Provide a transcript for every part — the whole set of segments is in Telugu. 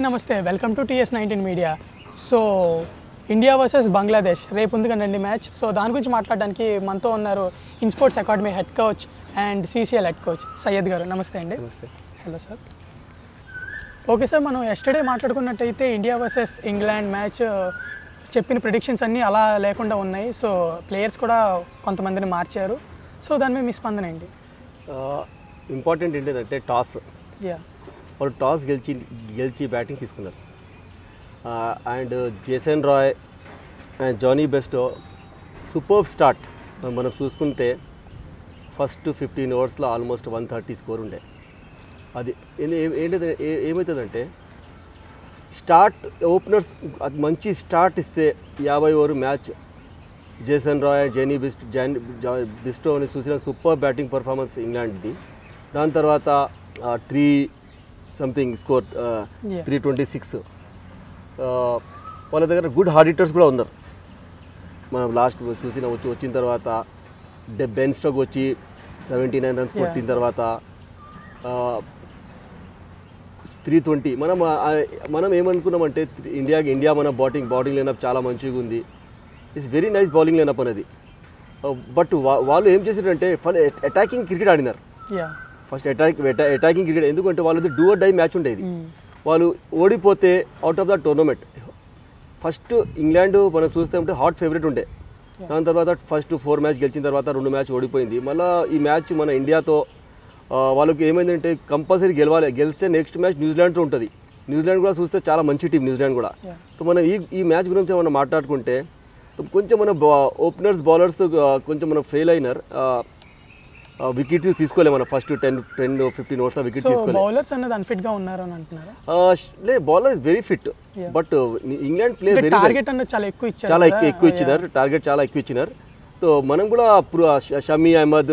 Hi namaste. Welcome to TS nineteen media so India versus Bangladesh రేపు ఉంది కదండి మ్యాచ్ సో దాని గురించి మాట్లాడడానికి మనతో ఉన్నారు in sports academy head coach and CCL head coach Syed garu. Namaste అండి. Namaste. Hello sir okay sir మనం ఎస్టర్డే మాట్లాడుకున్నట్టయితే ఇండియా వర్సెస్ ఇంగ్లాండ్ మ్యాచ్ చెప్పిన ప్రిడిక్షన్స్ అన్నీ అలా లేకుండా ఉన్నాయి. సో ప్లేయర్స్ కూడా కొంతమందిని మార్చారు. సో దాని మీద మీ స్పందన ఏంటి? ఇంపార్టెంట్ ఏంటంటే టాస్ యా వాళ్ళు టాస్ గెలిచి గెలిచి బ్యాటింగ్ తీసుకున్నారు. And Jason Roy and Jonny Bairstow super start మనం చూసుకుంటే ఫస్ట్ ఫిఫ్టీన్ ఓవర్స్లో ఆల్మోస్ట్ వన్ థర్టీ స్కోర్ ఉండే. అది ఏంటంటే ఏమవుతుందంటే స్టార్ట్ ఓపెనర్స్ అది మంచి స్టార్ట్ ఇస్తే యాభై over match Jason Roy genie బిస్ట్ John జా- బిస్టో అని చూసిన సూపర్ బ్యాటింగ్ పర్ఫార్మెన్స్ ఇంగ్లాండ్ది. దాని తర్వాత three something score. Three twenty six వాళ్ళ దగ్గర గుడ్ హార్డ్ హిట్టర్స్ కూడా ఉన్నారు. మనం లాస్ట్ చూసిన వచ్చి వచ్చిన తర్వాత బెన్ స్టోక్ వచ్చి సెవెంటీ నైన్ రన్స్. కొట్టిన తర్వాత త్రీ ట్వంటీ మనం మనం ఏమనుకున్నామంటే ఇండియా ఇండియా మన బౌటింగ్ బౌలింగ్ లైనప్ చాలా మంచిగా ఉంది. It's very nice bowling lineup అనేది. బట్ వాళ్ళు ఏం చేశారంటే అటాకింగ్ క్రికెట్ ఆడినారు. ఫస్ట్ అటాక్ అటాకింగ్ క్రికెట్ ఎందుకంటే వాళ్ళది డూ డై మ్యాచ్ ఉండేది. వాళ్ళు ఓడిపోతే out of the tournament first England మనం చూస్తే ఉంటే హాట్ ఫేవరెట్ ఉండే. దాని తర్వాత ఫస్ట్ ఫోర్ మ్యాచ్ గెలిచిన తర్వాత రెండు మ్యాచ్ ఓడిపోయింది. మళ్ళీ ఈ మ్యాచ్ మన ఇండియాతో వాళ్ళకి ఏమైందంటే కంపల్సరీ గెలవాలి. గెలిస్తే నెక్స్ట్ మ్యాచ్ న్యూజిలాండ్తో ఉంటుంది. న్యూజిలాండ్ కూడా చూస్తే చాలా మంచి టీం న్యూజిలాండ్ కూడా. సో మనం ఈ ఈ మ్యాచ్ గురించి మనం మాట్లాడుకుంటే కొంచెం మన ఓపెనర్స్ బౌలర్స్ కొంచెం మనం ఫెయిల్ అయినారు. వికెట్ తీసుకోలేము మనం. First ten ten fifteen overs wicket bowlers అన్నది అన్ఫిట్గా ఉన్నారు అని అంటున్నారా? లే bowler is very fit. But England play target అన్నది చాలా ఎక్కువ ఇచ్చారు చాలా. ఎక్కువ ఇచ్చినారు. టార్గెట్ చాలా ఎక్కువ ఇచ్చినారు. సో మనం కూడా షమీ అహ్మద్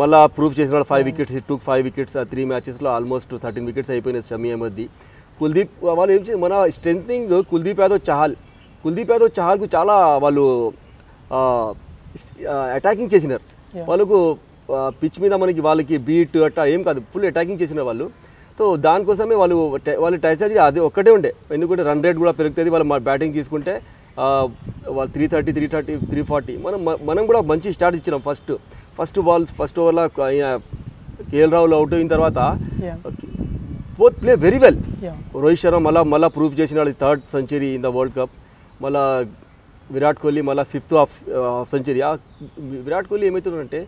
మళ్ళా ప్రూవ్ చేసిన five wickets two five wickets three మ్యాచెస్లో almost thirteen wickets అయిపోయినాయి షమీ అహ్మద్ది. కుల్దీప్ వాళ్ళు ఏం చేసి మన స్ట్రెంథింగ్ కుల్దీప్ యాదవ్ చహల్. కుల్దీప్ యాదవ్ చహల్కు చాలా వాళ్ళు అటాకింగ్ చేసినారు. వాళ్ళకు పిచ్ మీద మనకి వాళ్ళకి బీట్ అట్టా ఏం కాదు. ఫుల్ అటాకింగ్ చేసిన వాళ్ళు. సో దానికోసమే వాళ్ళు వాళ్ళు టచ్ అది అది ఒక్కటే ఉండే. ఎందుకంటే రన్ రేట్ కూడా పెరుగుతుంది. వాళ్ళు మా బ్యాటింగ్ తీసుకుంటే వాళ్ళు three thirty three thirty three forty మనం మనం కూడా మంచి స్టార్ట్ ఇచ్చినాం ఫస్ట్ ఫస్ట్ బాల్ ఫస్ట్ ఓవర్లో కేఎల్ రాహుల్ అవుట్ అయిన తర్వాత. Both play very well. Rohit Sharma మళ్ళా మళ్ళీ ప్రూఫ్ చేసినాడు third century in the world cup మళ్ళా విరాట్ కోహ్లీ మళ్ళీ fifth half half century Virat Kohli ఏమవుతుందంటే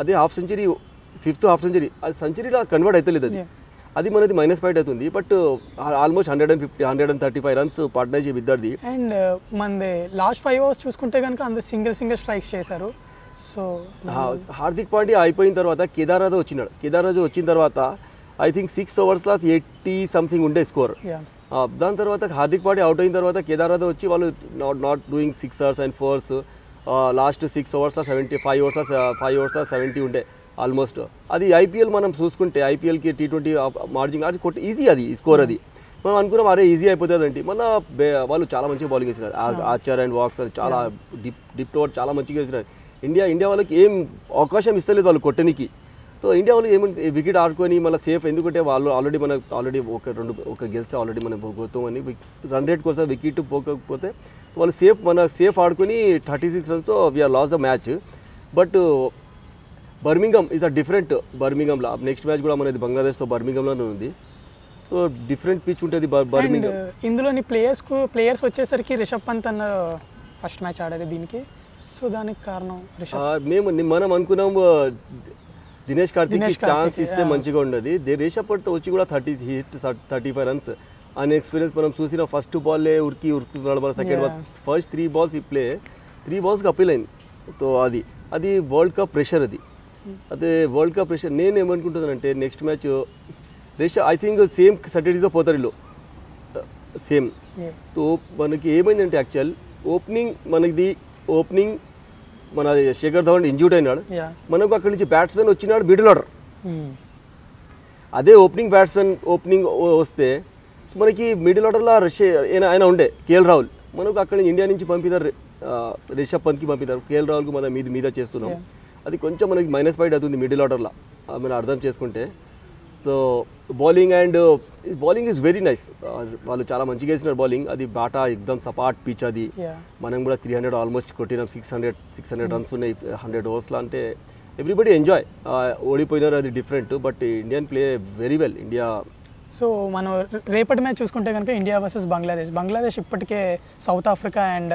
అదే half century fifth half century అది సెంచరీలా కన్వర్ట్ అవుతలేదు అది. అది మనది మైనస్ పాయింట్ అవుతుంది but almost hundred and fifty hundred and thirty five runs partnership ఇద్దరిది అండ్ మనది లాస్ట్ ఫైవ్ అవర్స్ చూసుకుంటే కనుక అందరు సింగిల్ సింగిల్ స్ట్రైక్స్ చేశారు. సో హార్దిక్ పాండ్యా అయిపోయిన తర్వాత కేదార్నాథ్ వచ్చినాడు. కేదార్నాథ్ వచ్చిన తర్వాత I think six overs loss eighty something ఉండే స్కోర్ దాని తర్వాత హార్దిక్ పాండ్యా అవుట్ అయిన తర్వాత కేదార్నాథ్ వచ్చి వాళ్ళు not not doing six overs and fours last six అవర్స్లో సెవెంటీ ఫైవ్ అవర్స్ ఫైవ్ అవర్స్లో సెవెంటీ ఉండే ఆల్మోస్ట్ అది ఐపీఎల్ మనం చూసుకుంటే ఐపీఎల్కి టీ ట్వంటీ మార్జింగ్ అది కొట్టి ఈజీ అది స్కోర్ అది మనం అనుకున్నాం అరే ఈజీ అయిపోతుంది అంటే మన వాళ్ళు చాలా మంచిగా బౌలింగ్ వేసినారు ఆచార్ అండ్ వాక్సర్ చాలా డిప్ డిప్ ఓవర్ చాలా మంచిగా వేసినారు ఇండియా ఇండియా వాళ్ళకి ఏం అవకాశం ఇస్తలేదు వాళ్ళు కొట్టనికి సో ఇండియా వాళ్ళు ఏమంటే వికెట్ ఆడుకొని మళ్ళీ సేఫ్ ఎందుకంటే వాళ్ళు ఆల్రెడీ మన ఆల్రెడీ ఒక రెండు ఒక గెలిస్తే ఆల్రెడీ మనం పోతామని రన్ రేట్ కోసం వికెట్ పోకపోతే వాళ్ళు సేఫ్ మన సేఫ్ ఆడుకొని thirty six రన్స్తో we are lose the match but Birmingham is a different బర్మింగంలో next match కూడా మనది బంగ్లాదేశ్తో బర్మింగంలోనే ఉంది. సో డిఫరెంట్ పిచ్ ఉంటుంది బర్మింగం ఇందులోని ప్లేయర్స్కు ప్లేయర్స్ వచ్చేసరికి రిషబ్ పంత్ అన్న ఫస్ట్ మ్యాచ్ ఆడారు దీనికి. సో దానికి కారణం మేము మనం అనుకున్నాం ఆ, దినేష్ కార్తిక్ ఛాన్స్ ఇస్తే. మంచిగా ఉండదు. దే రేషప్పటితో వచ్చి కూడా thirty hit thirty five runs అనే ఎక్స్పీరియన్స్ మనం చూసిన ఫస్ట్ బాల్లే ఉరికి మన second ball. First three balls ఈ ప్లే త్రీ బాల్స్కి అప్పీల్ అయింది. సో అది. అది వరల్డ్ కప్ ప్రెషర్ అది. అదే వరల్డ్ కప్ ప్రెషర్ నేను ఏమనుకుంటున్నానంటే నెక్స్ట్ మ్యాచ్ రేష ఐ థింక్ సేమ్ సటర్డీతో పోతారు వీళ్ళు. సేమ్. సో మనకి ఏమైందంటే యాక్చువల్ ఓపెనింగ్ మనది ఓపెనింగ్ మన శేఖర్ ధవన్ ఇంజూర్డ్ అయినాడు. మనకు అక్కడి నుంచి బ్యాట్స్మెన్ వచ్చినాడు మిడిల్ ఆర్డర్. అదే ఓపెనింగ్ బ్యాట్స్మెన్ ఓపెనింగ్ వస్తే మనకి మిడిల్ ఆర్డర్లో రష్ ఆయన ఉండే కేఎల్ రాహుల్. మనకు అక్కడి నుంచి ఇండియా నుంచి పంపిస్తారు ఆ, రిషబ్ పంత్కి పంపిస్తారు కేఎల్ రాహుల్కి మన మీద మీద చేస్తున్నాం. అది కొంచెం మనకి మైనస్ పాయింట్ అవుతుంది మిడిల్ ఆర్డర్లో మనం అర్థం చేసుకుంటే so bowling and bowling is very nice. వాళ్ళు చాలా మంచిగా వేసినారు బౌలింగ్. అది బాటా ఎక్దమ్ సపాట్ పిచ్ అది. మనం కూడా three hundred almost కొట్టినాం. Six hundred six hundred runs ఉన్నాయి. హండ్రెడ్ ఓవర్స్లో అంటే ఎవ్రీబడి ఎంజాయ్ ఓడిపోయినారు అది different but Indian play very well India so మనం రేపటి మ్యాచ్ చూసుకుంటే కనుక ఇండియా వర్సెస్ బంగ్లాదేశ్ బంగ్లాదేశ్ ఇప్పటికే సౌత్ ఆఫ్రికా అండ్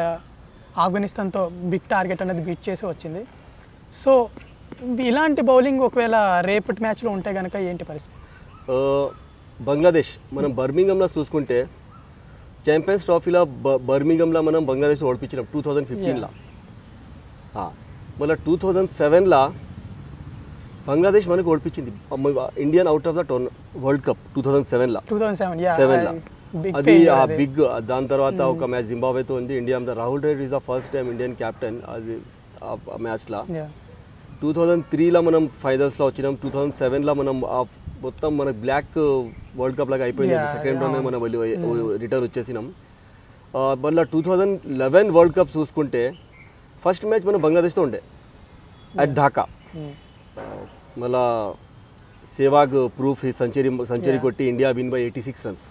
ఆఫ్ఘనిస్తాన్తో బిగ్ టార్గెట్ అనేది బీట్ చేసి వచ్చింది. సో ఇలాంటి బౌలింగ్ ఒకవేళ రేపటి మ్యాచ్లో ఉంటే కనుక ఏంటి పరిస్థితి? బంగ్లాదేశ్ మనం బర్మింగంలో చూసుకుంటే ఛాంపియన్స్ ట్రోఫీలో బ బర్మింగంలో మనం బంగ్లాదేశ్ ఓడిపించినాం టూ థౌజండ్ ఫిఫ్టీన్లో. మళ్ళీ టూ థౌజండ్ సెవెన్లో బంగ్లాదేశ్ మనకు ఓడిపించింది. Indian out of the tournament world cup two thousand సెవెన్లో. టూ థౌజండ్ సెవెన్లో. బిగ్ అది ఆ బిగ్ దాని తర్వాత ఒక మ్యాచ్ జింబాబ్వేతో ఉంది. India Rahul Dravid is the first time Indian captain అది ఆ మ్యాచ్లో. టూ థౌజండ్ త్రీలో మనం ఫైనల్స్లో వచ్చినాం టూ థౌజండ్ సెవెన్లో మనం మొత్తం మన బ్లాక్ వరల్డ్ కప్ లాగా అయిపోయింది. సెకండ్లోనే yeah. మనం వెళ్ళి రిటర్న్ వచ్చేసినాం. మళ్ళీ two thousand eleven world cup చూసుకుంటే ఫస్ట్ మ్యాచ్ మనం బంగ్లాదేశ్తో ఉండే అట్ ఢాకా. మళ్ళా సేవాగ్ ప్రూఫ్ ఈ సెంచరీ సెంచరీ. కొట్టి India win by eighty six runs.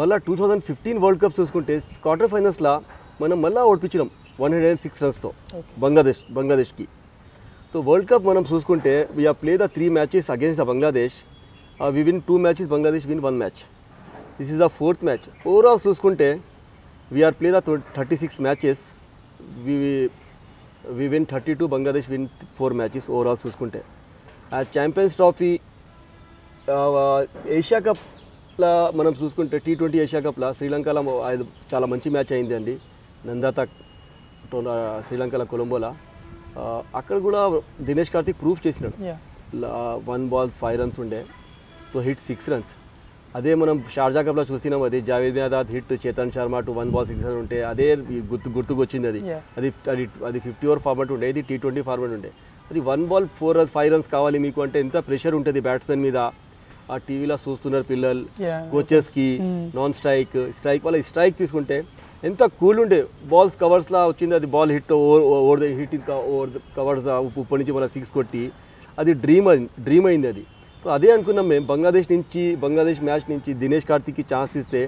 మళ్ళీ two thousand fifteen world cup చూసుకుంటే క్వార్టర్ ఫైనల్స్లో మనం మళ్ళీ ఓడిపించినాం వన్ హండ్రెడ్ అండ్ సిక్స్ రన్స్తో. బంగ్లాదేశ్ బంగ్లాదేశ్కి. సో వరల్డ్ కప్ మనం చూసుకుంటే we play the three matches against the Bangladesh we win two matches Bangladesh win one match this is the fourth match overall చూసుకుంటే we are play the thirty six matches we we win thirty two Bangladesh win four matches overall చూసుకుంటే. ఆ ఛాంపియన్స్ ట్రాఫీ ఏషియా కప్లా మనం చూసుకుంటే టీ ట్వంటీ ఏషియా కప్లా శ్రీలంకలో చాలా మంచి మ్యాచ్ అయింది అండి నందాత శ్రీలంకలో కొలంబోలో అక్కడ కూడా దినేష్ కార్తిక్ ప్రూఫ్ చేసినాడు. వన్ బాల్ ఫైవ్ రన్స్ ఉండే. So hit six runs. అదే మనం షార్జా కప్లో చూసినాం అది Javed Yadav hit Chetan Sharma to one ball six run ఉంటే అదే గుర్తు గుర్తుకు వచ్చింది అది. అది అది అది ఫిఫ్టీ ఓవర్ ఫార్మాట్ ఉండే ఇది టీ ట్వంటీ ఫార్మాట్ ఉండే. అది one ball four runs five runs కావాలి మీకు అంటే ఎంత ప్రెషర్ ఉంటుంది బ్యాట్స్మెన్ మీద? ఆ టీవీలో చూస్తున్నారు పిల్లలు. కోచెస్కి Hmm. నాన్ స్ట్రైక్ స్ట్రైక్ వల్ల స్ట్రైక్ తీసుకుంటే ఎంత కూల్ ఉండే. బాల్స్ కవర్స్లా వచ్చింది. అది ball hit over the hit over the covers ఉప్పటి నుంచి మన సిక్స్ కొట్టి అది డ్రీమ్ డ్రీమ్ అయింది అది. సో అదే అనుకున్నాం మేము. బంగ్లాదేశ్ నుంచి బంగ్లాదేశ్ మ్యాచ్ నుంచి దినేష్ కార్తిక్కి ఛాన్స్ ఇస్తే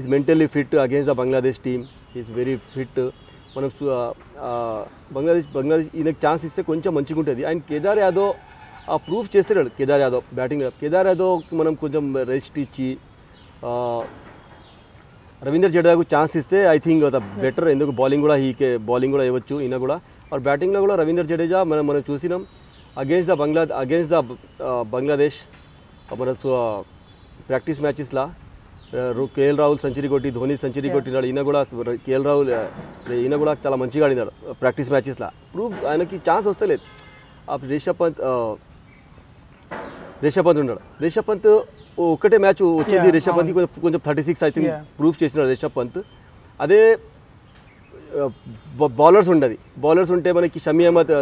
is mentally fit against the Bangladesh team is very fit మనం బంగ్లాదేశ్ బంగ్లాదేశ్ ఈయనకు ఛాన్స్ ఇస్తే కొంచెం మంచిగా ఉంటుంది. అండ్ కేదార్ యాదవ్ ఆ ప్రూఫ్ చేస్తాడు. కేదార్ యాదవ్ బ్యాటింగ్ కేదార్ యాదవ్ మనం కొంచెం రెస్ట్ ఇచ్చి రవీంద్ర జడేజాకు ఛాన్స్ ఇస్తే ఐ థింక్ ద బెటర్ ఎందుకు బౌలింగ్ కూడా ఈకే బౌలింగ్ కూడా ఇవ్వచ్చు ఈయన కూడా ఆర్ బ్యాటింగ్లో కూడా రవీంద్ర జడేజా మనం మనం చూసినాం against the Bangla against the Bangladesh మన ప్రాక్టీస్ మ్యాచెస్లా కేఎల్ రాహుల్ సెంచరీ కొట్టి ధోని సెంచరీ కొట్టినాడు ఈయన కూడా కేఎల్ రాహుల్ ఆ, ఈయన కూడా చాలా మంచిగా ఆడినాడు ప్రాక్టీస్ మ్యాచెస్లో ప్రూవ్ ఆయనకి ఛాన్స్ వస్తలేదు ఆ రిషబ్ పంత్ ఆ, రిషబ్ పంత్ ఉన్నాడు రిషబ్ పంత్ ఒక్కటే మ్యాచ్ వచ్చింది Yeah, రిషబ్ పంత్ కొంచెం కొంచెం thirty six I think Yeah. Proof చేసినాడు రిషబ్ పంత్. అదే బౌలర్స్ ఉండదు. బౌలర్స్ ఉంటే మనకి షమీ అహ్మద్ ఆ,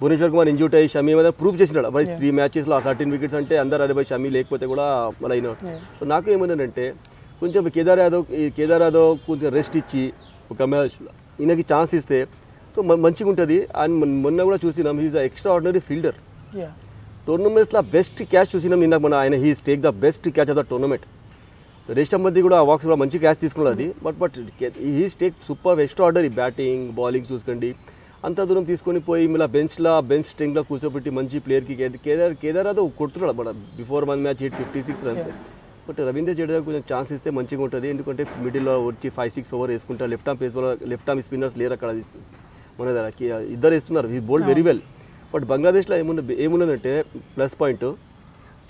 భువనేశ్వర్ కుమార్ ఇంజూట్ అయ్యి షమీ అహ్మద్ ప్రూఫ్ చేసినాడు. మరి Yeah. త్రీ మ్యాచెస్లో థర్టీన్ వికెట్స్ అంటే అందరు అరే భయ్ షమీ లేకపోతే కూడా మళ్ళీ అయినా Yeah. సో నాకు ఏమైందంటే కొంచెం కేదార్ యాదవ్ ఈ కేదార్ యాదవ్ కొంచెం రెస్ట్ ఇచ్చి ఒక మ్యాచ్ ఈయనకి ఛాన్స్ ఇస్తే సో మ- మంచిగా ఉంటుంది అండ్ మొన్న- మొన్న కూడా చూసినాం he is the extraordinary fielder yeah టోర్నమెంట్స్లో best catch చూసినాం నిన్న మన ఆయన he's take the best catch of the tournament రేష్టం మధ్య కూడా వాక్స్ కూడా మంచి క్యాచ్ తీసుకున్నది అది. But but he's take super extra order batting bowling చూసుకోండి. అంత దూరం తీసుకొని పోయి మళ్ళీ బెంచ్లో బెంచ్ స్ట్రింగ్లో కూర్చోబెట్టి మంచి ప్లేయర్కి కేదార్ కేదార్ యాదవ్ కొడుతున్నాడు మన before one match hit fifty six runs Yeah. But Ravindra Jadeja కొంచెం ఛాన్స్ ఇస్తే మంచిగా ఉంటుంది. ఎందుకంటే మిడిల్లో వచ్చి ఫైవ్ సిక్స్ ఓవర్ వేసుకుంటారు left arm pace bowler left arm spinners లేరు అక్కడ. మన దగ్గర. కి- ఇద్దరు వేస్తున్నారు. ఈ బోల్డ్ వెరీ వెల్ బట్ బంగ్లాదేశ్లో ఏమున్న ఏమున్నదంటే plus point.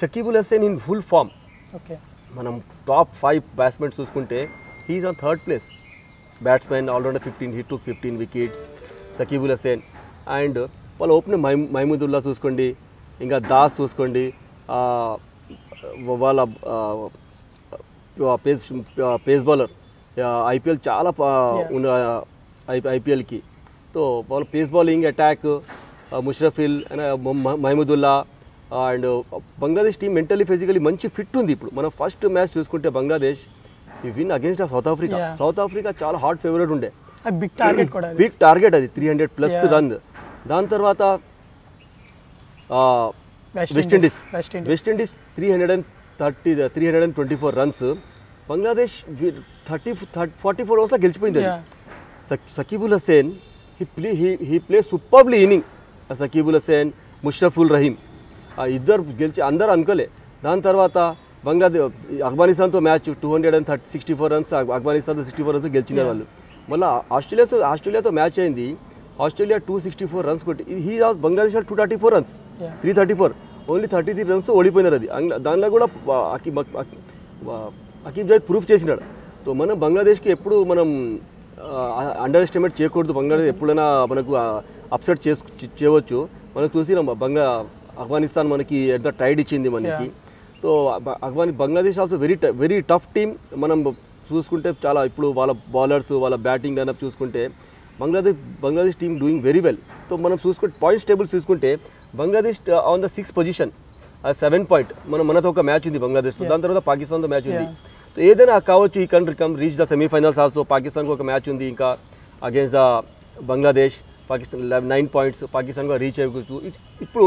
Shakibul Hasan in full form. Okay. మనం టాప్ ఫైవ్ బ్యాట్స్మెన్ చూసుకుంటే he is on third place. Batsmen allrounder fifteen hit to fifteen wickets Shakibul Hasan and వాళ్ళ ఓపెనర్ మై మహమూదుల్లా చూసుకోండి ఇంకా దాస్ చూసుకోండి వాళ్ళ పేస్ పేస్ బౌలర్. ఐపీఎల్ చాలా. ఉన్న ఐపీఎల్కి. సో వాళ్ళ pace bowling attack Mushfiqur Mahmudullah and Bangladesh team mentally physically మంచి ఫిట్ ఉంది ఇప్పుడు. మనం ఫస్ట్ మ్యాచ్ చూసుకుంటే బంగ్లాదేశ్ ఈ win against South Africa. South Africa చాలా హాట్ ఫేవరెట్ ఉండే. బిగ్ టార్గెట్ కూడా బిగ్ టార్గెట్ అది త్రీ హండ్రెడ్ ప్లస్. రన్ దాని తర్వాత ఆ, West West Indies West Indies West Indies three hundred and thirty three hundred and twenty four runs Bangladesh thirty forty four అవర్స్లో గెలిచిపోయింది అది. Shakibul Hasan he play he he play superly inning Shakibul Hasan Mushfiqur Rahim ఆ ఇద్దరు గెలిచి అందరూ అనుకోలే. దాని తర్వాత Bangladesh ఆఫ్ఘనిస్తాన్తో match two hundred and thirty sixty four runs ఆఫ్ఘనిస్తాన్తో sixty four runs గెలిచిన వాళ్ళు. మళ్ళీ ఆస్ట్రేలియాతో ఆస్ట్రేలియాతో మ్యాచ్ అయింది. Australia two sixty four runs కొట్టి he Bangladesh two thirty four runs. Three thirty four only thirty three runs ఓడిపోయినారు అది. దానిలో కూడా అకీబ్ జాద్ ప్రూఫ్ చేసినాడు. సో మనం బంగ్లాదేశ్కి ఎప్పుడు మనం అండర్ ఎస్టిమేట్ చేయకూడదు. బంగ్లాదేశ్ ఎప్పుడైనా మనకు అప్సెట్ చేసు చేయవచ్చు. మనం చూసినాం బంగ్లా ఆఫ్ఘనిస్తాన్ మనకి ఎంత టైడ్ ఇచ్చింది మనకి. So Afghani Bangladesh also very very tough team మనం చూసుకుంటే చాలా ఇప్పుడు వాళ్ళ బౌలర్స్ వాళ్ళ బ్యాటింగ్ లైనప్ చూసుకుంటే Bangladesh Bangladesh team doing very well so మనం చూసుకుంటే పాయింట్స్ టేబుల్ చూసుకుంటే Bangladesh on the six position seven point మనం మనతో ఒక మ్యాచ్ ఉంది బంగ్లాదేశ్ దాని తర్వాత పాకిస్తాన్తో మ్యాచ్ ఉంది. సో ఏదైనా కావచ్చు ఈ country come reach the semifinals also పాకిస్తాన్కి ఒక మ్యాచ్ ఉంది ఇంకా against the Bangladesh. Pakistan nine points పాకిస్తాన్గా reach అవ్వచ్చు ఇప్పుడు